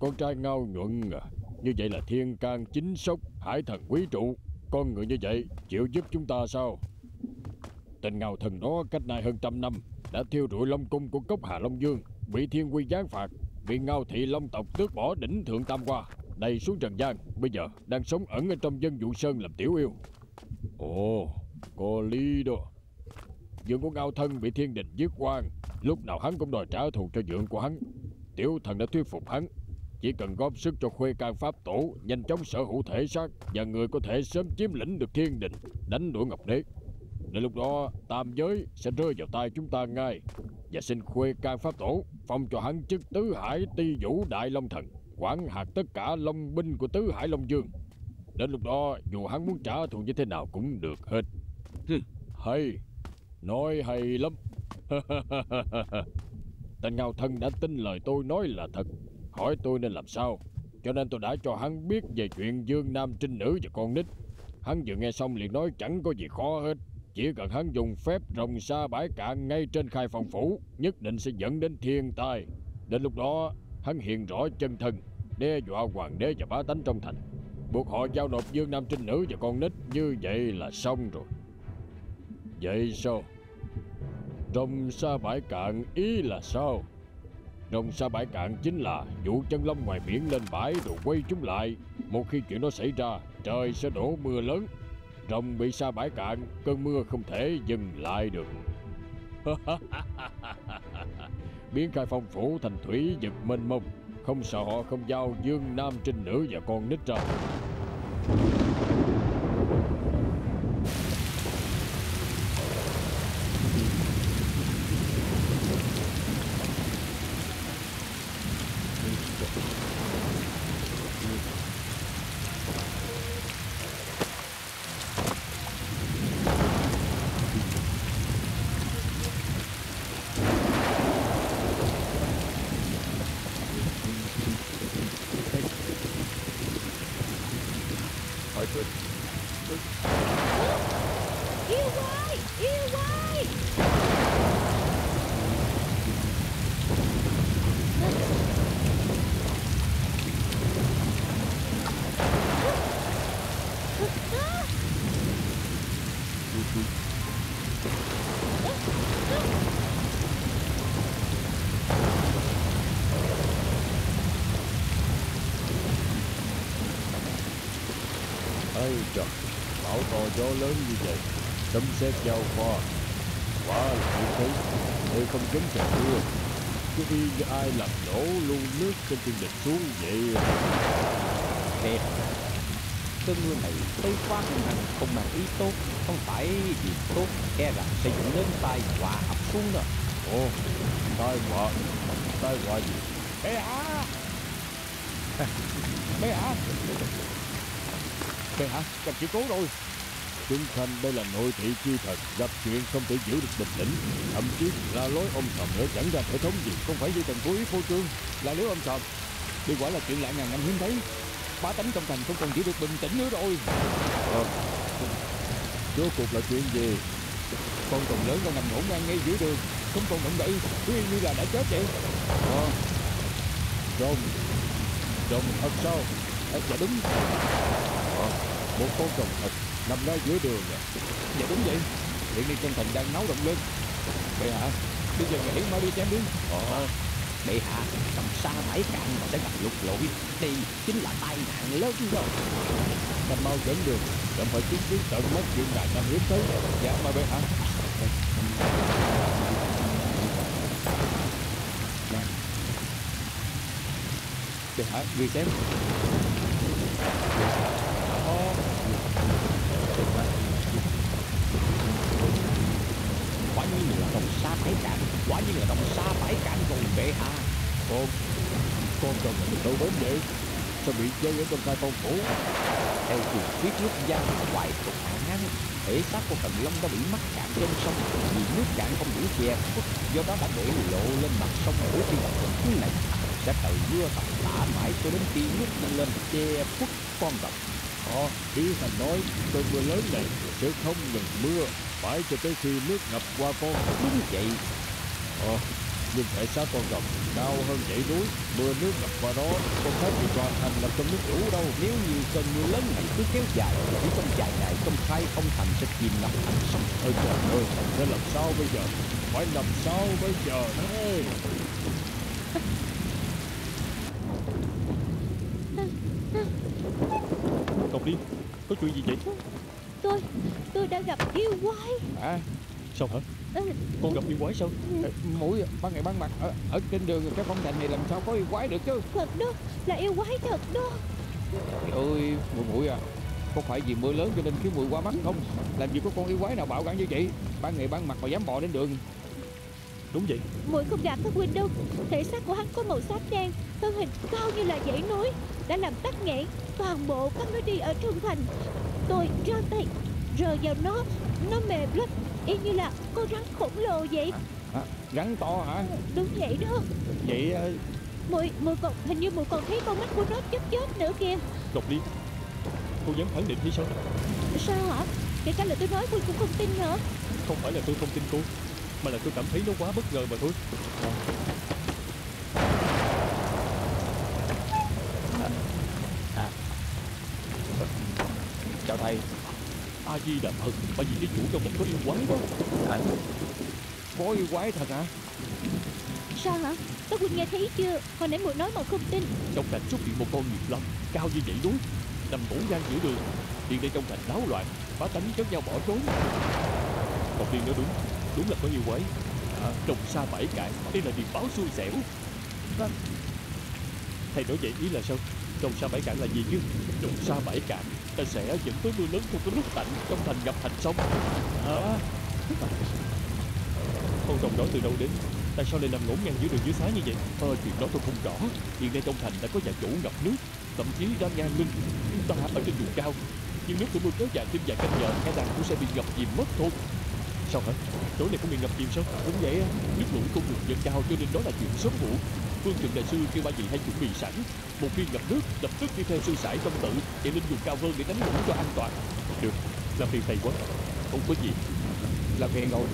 [SPEAKER 2] Con trai Ngao Nhuận à như vậy là thiên can chính sốc, Hải thần quý trụ. Con người như vậy chịu giúp chúng ta sao? Tên Ngao Thần đó cách nay hơn trăm năm Đã thiêu rụi Long Cung của Cốc Hà Long Dương, Bị thiên quy giáng phạt, Bị Ngao Thị Long tộc tước bỏ đỉnh Thượng Tam Hoa, Đầy xuống Trần gian, Bây giờ đang sống ẩn ở trong dân vụ sơn làm tiểu yêu. Ồ, Có lý đó. Dượng của Ngao Thân bị thiên đình giết quan Lúc nào hắn cũng đòi trả thù cho dượng của hắn. Tiểu thần đã thuyết phục hắn chỉ cần góp sức cho khuê can pháp tổ Nhanh chóng sở hữu thể xác Và người có thể sớm chiếm lĩnh được thiên đình Đánh đuổi Ngọc Đế. Đến lúc đó tam giới sẽ rơi vào tay chúng ta ngay. Và xin khuê can pháp tổ Phong cho hắn chức tứ hải ti vũ đại long thần Quản hạt tất cả long binh của tứ hải long dương. Đến lúc đó dù hắn muốn trả thù như thế nào cũng được hết. Hay Nói hay lắm. Tên Ngao Thân đã tin lời tôi nói là thật Hỏi tôi nên làm sao? Cho nên tôi đã cho hắn biết về chuyện Dương Nam trinh nữ và con nít. Hắn vừa nghe xong liền nói chẳng có gì khó hết. Chỉ cần hắn dùng phép rồng xa bãi cạn ngay trên khai phòng phủ, Nhất định sẽ dẫn đến thiên tai. Đến lúc đó, hắn hiện rõ chân thân, Đe dọa hoàng đế và bá tánh trong thành. Buộc họ giao nộp Dương Nam trinh nữ và con nít Như vậy là xong rồi. Vậy sao? Rồng xa bãi cạn ý là sao? Nông xa bãi cạn chính là Vụ chân long ngoài biển lên bãi rồi quay chúng lại. Một khi chuyện đó xảy ra, Trời sẽ đổ mưa lớn. Rồng bị xa bãi cạn, Cơn mưa không thể dừng lại được. Biến khai phong phủ thành thủy giật mênh mông. Không sợ họ không giao dương nam trinh nữ và con nít ra
[SPEAKER 1] Yêu quái Yêu quái
[SPEAKER 2] Ây trời Bão to gió lớn như vậy Sấm sét giao qua Quả là như thế Tôi không giống trời mưa Cứ y như ai làm đổ luôn nước trên thiên địch xuống vậy
[SPEAKER 3] Thế Cơn mưa này tới quá hung hăng không mang ý tốt Không phải gì tốt E rằng sẽ dẫn đến tai họa ập xuống đó.
[SPEAKER 2] Ồ Tai họa Tai họa gì?
[SPEAKER 3] Bệ hạ Bệ hạ Bệ hạ gặp sự cố rồi
[SPEAKER 2] Chúng Khanh đây là nội thị chi thần Gặp chuyện không thể giữ được bình tĩnh. Thậm chí là lối ông sòm nữa chẳng ra hệ thống gì
[SPEAKER 3] Không phải vì thần cố ý phô trương Là nếu ông sòm Đây quả là chuyện lạ ngàn năm hiếm thấy. Bá tánh trong thành không còn giữ được bình tĩnh nữa rồi.
[SPEAKER 2] Ờ, rốt cuộc là chuyện gì?
[SPEAKER 7] Con rồng lớn đang nằm ngổn ngang ngay giữa đường Không còn động đậy Cứ như là đã chết vậy. Ờ Rồng Rồng thật sao? À, Dạ đúng. Ờ Một con rồng thật Nằm ngay giữa đường à? Dạ đúng vậy. Hiện nay trong thành đang náo động lên. Bệ hạ Bây giờ nhảy mau đi chém đi. Ờ. Bệ hạ Trong xa bãi cạn mà sẽ gặp lục lội. Đây chính là tai nạn lớn rồi. Nam mau dẫn đường. Chậm phải chứng kiến tận mắt chuyện đại nam hiếm thấy Dạ mà bệ hạ Bệ hạ người xem Quả nhiên là đồng xa bãi cạn Quả nhiên là đồng xa bãi cạn cùng bệ hạ Con Con cần mình đâu đến vậy Sao bị chơi ở trong tay phong phủ Theo truyền phía trước giang hoài tục hạn hán Thể xác của thần long đã bị mắc cạn trên sông Vì nước cạn không đủ che Do đó đã để lộ lên mặt sông mỗi khi gặp trận cuối này Sẽ tự mưa tập tả mãi cho đến khi nước dâng lên che khuất con rồng
[SPEAKER 2] họ ý thành nói cơn mưa lớn này sẽ không ngừng mưa Phải cho tới khi nước ngập qua con
[SPEAKER 7] Đúng vậy
[SPEAKER 2] Ờ, nhưng tại sao con rồng cao hơn dãy núi Mưa nước ngập qua đó Con thấy thì toàn thành là trong nước đủ đâu.
[SPEAKER 7] Nếu như cơn mưa lớn này cứ kéo dài Chỉ trong vài ngày trong khai không thành sẽ chìm ngập thành sông.
[SPEAKER 2] Ôi trời ơi, sẽ làm sao bây giờ? Phải làm sao bây giờ? Thế
[SPEAKER 6] Liên Có chuyện gì vậy?
[SPEAKER 1] Tôi, tôi đã gặp yêu quái.
[SPEAKER 7] À
[SPEAKER 6] Sao hả?
[SPEAKER 1] Ừ,
[SPEAKER 6] Con gặp yêu quái sao?
[SPEAKER 7] Mũi ban ngày ban mặt ở, ở trên đường cái phong thành này làm sao có yêu quái được chứ?
[SPEAKER 1] Thật đó, là yêu quái thật đó.
[SPEAKER 7] Trời ơi mũi mũi à có phải vì mưa lớn cho nên khiến mũi qua mắt không? Làm gì có con yêu quái nào bạo gan như vậy? Ban ngày ban mặt mà dám bò lên đường.
[SPEAKER 6] Đúng vậy.
[SPEAKER 1] Muội không gạt các huynh đâu. Thể xác của hắn có màu xám đen Thân hình cao như là dãy núi Đã làm tắc nghẽn toàn bộ các lối đi ở Trung Thành. Tôi ra tay Rờ vào nó Nó mềm lắm. Y như là con rắn khổng lồ vậy.
[SPEAKER 7] À, rắn to hả?
[SPEAKER 1] Đúng vậy đó.
[SPEAKER 7] Vậy ờ,
[SPEAKER 1] Muội, muội còn hình như muội còn thấy con mắt của nó chớp chớp nữa kìa.
[SPEAKER 6] Ngọc Liên Cô dám khẳng định hay sao?
[SPEAKER 1] Sao hả? Kể cả lời tôi nói Huynh cũng không tin hả
[SPEAKER 6] Không phải là tôi không tin cô Mà là tôi cảm thấy nó quá bất ngờ mà thôi
[SPEAKER 7] thầy
[SPEAKER 6] A Di Đà Phật Bởi vì cái chủ trong mình có yêu quái đó.
[SPEAKER 7] Có yêu quái thật hả?
[SPEAKER 1] Sao hả? Các huynh nghe thấy chưa? Hồi nãy muội nói mà không tin.
[SPEAKER 6] Trong thành xuất hiện một con nghiệp long Cao như dãy núi Nằm ngổn ngang giữa đường Hiện đây trong thành náo loạn Bá tánh chớt nhau bỏ trốn. Ngọc Liên nói đúng Đúng là có yêu quái. À, Trồng xa bãi cạn Đây là điềm báo xui xẻo.
[SPEAKER 7] Vâng.
[SPEAKER 6] Thầy nói vậy ý là sao trong xa bãi cạn là gì chứ? Trong xa bãi cạn Ta sẽ dẫn tới mưa lớn không có nước tạnh Trong thành gặp thành sông. À. Con rồng đó từ đâu đến. Tại sao lại nằm ngổn ngang giữa đường dưới xá như vậy? Ờ chuyện đó tôi không rõ. Hiện nay trong thành đã có vài chỗ ngập nước, Thậm chí đang ngang lưng Chúng ta ở trên vùng cao. Nhưng nước tụi mưa kéo dài thêm vài canh giờ Cái làng cũng sẽ bị ngập chìm mất thôi. Sao hả? Tối này cũng bị ngập chìm sao? Đúng vậy á. Nước lũ không được dâng cao cho nên đó là chuyện sớm muộn. Phương Trần Đại Sư kêu ba vị hãy chuẩn bị sẵn. Một khi ngập nước, lập tức đi theo sư sải công tử để lên vùng cao hơn để đánh lũ cho an toàn. Được, Làm phiền thầy quá. Không có gì.
[SPEAKER 7] Là phiền rồi.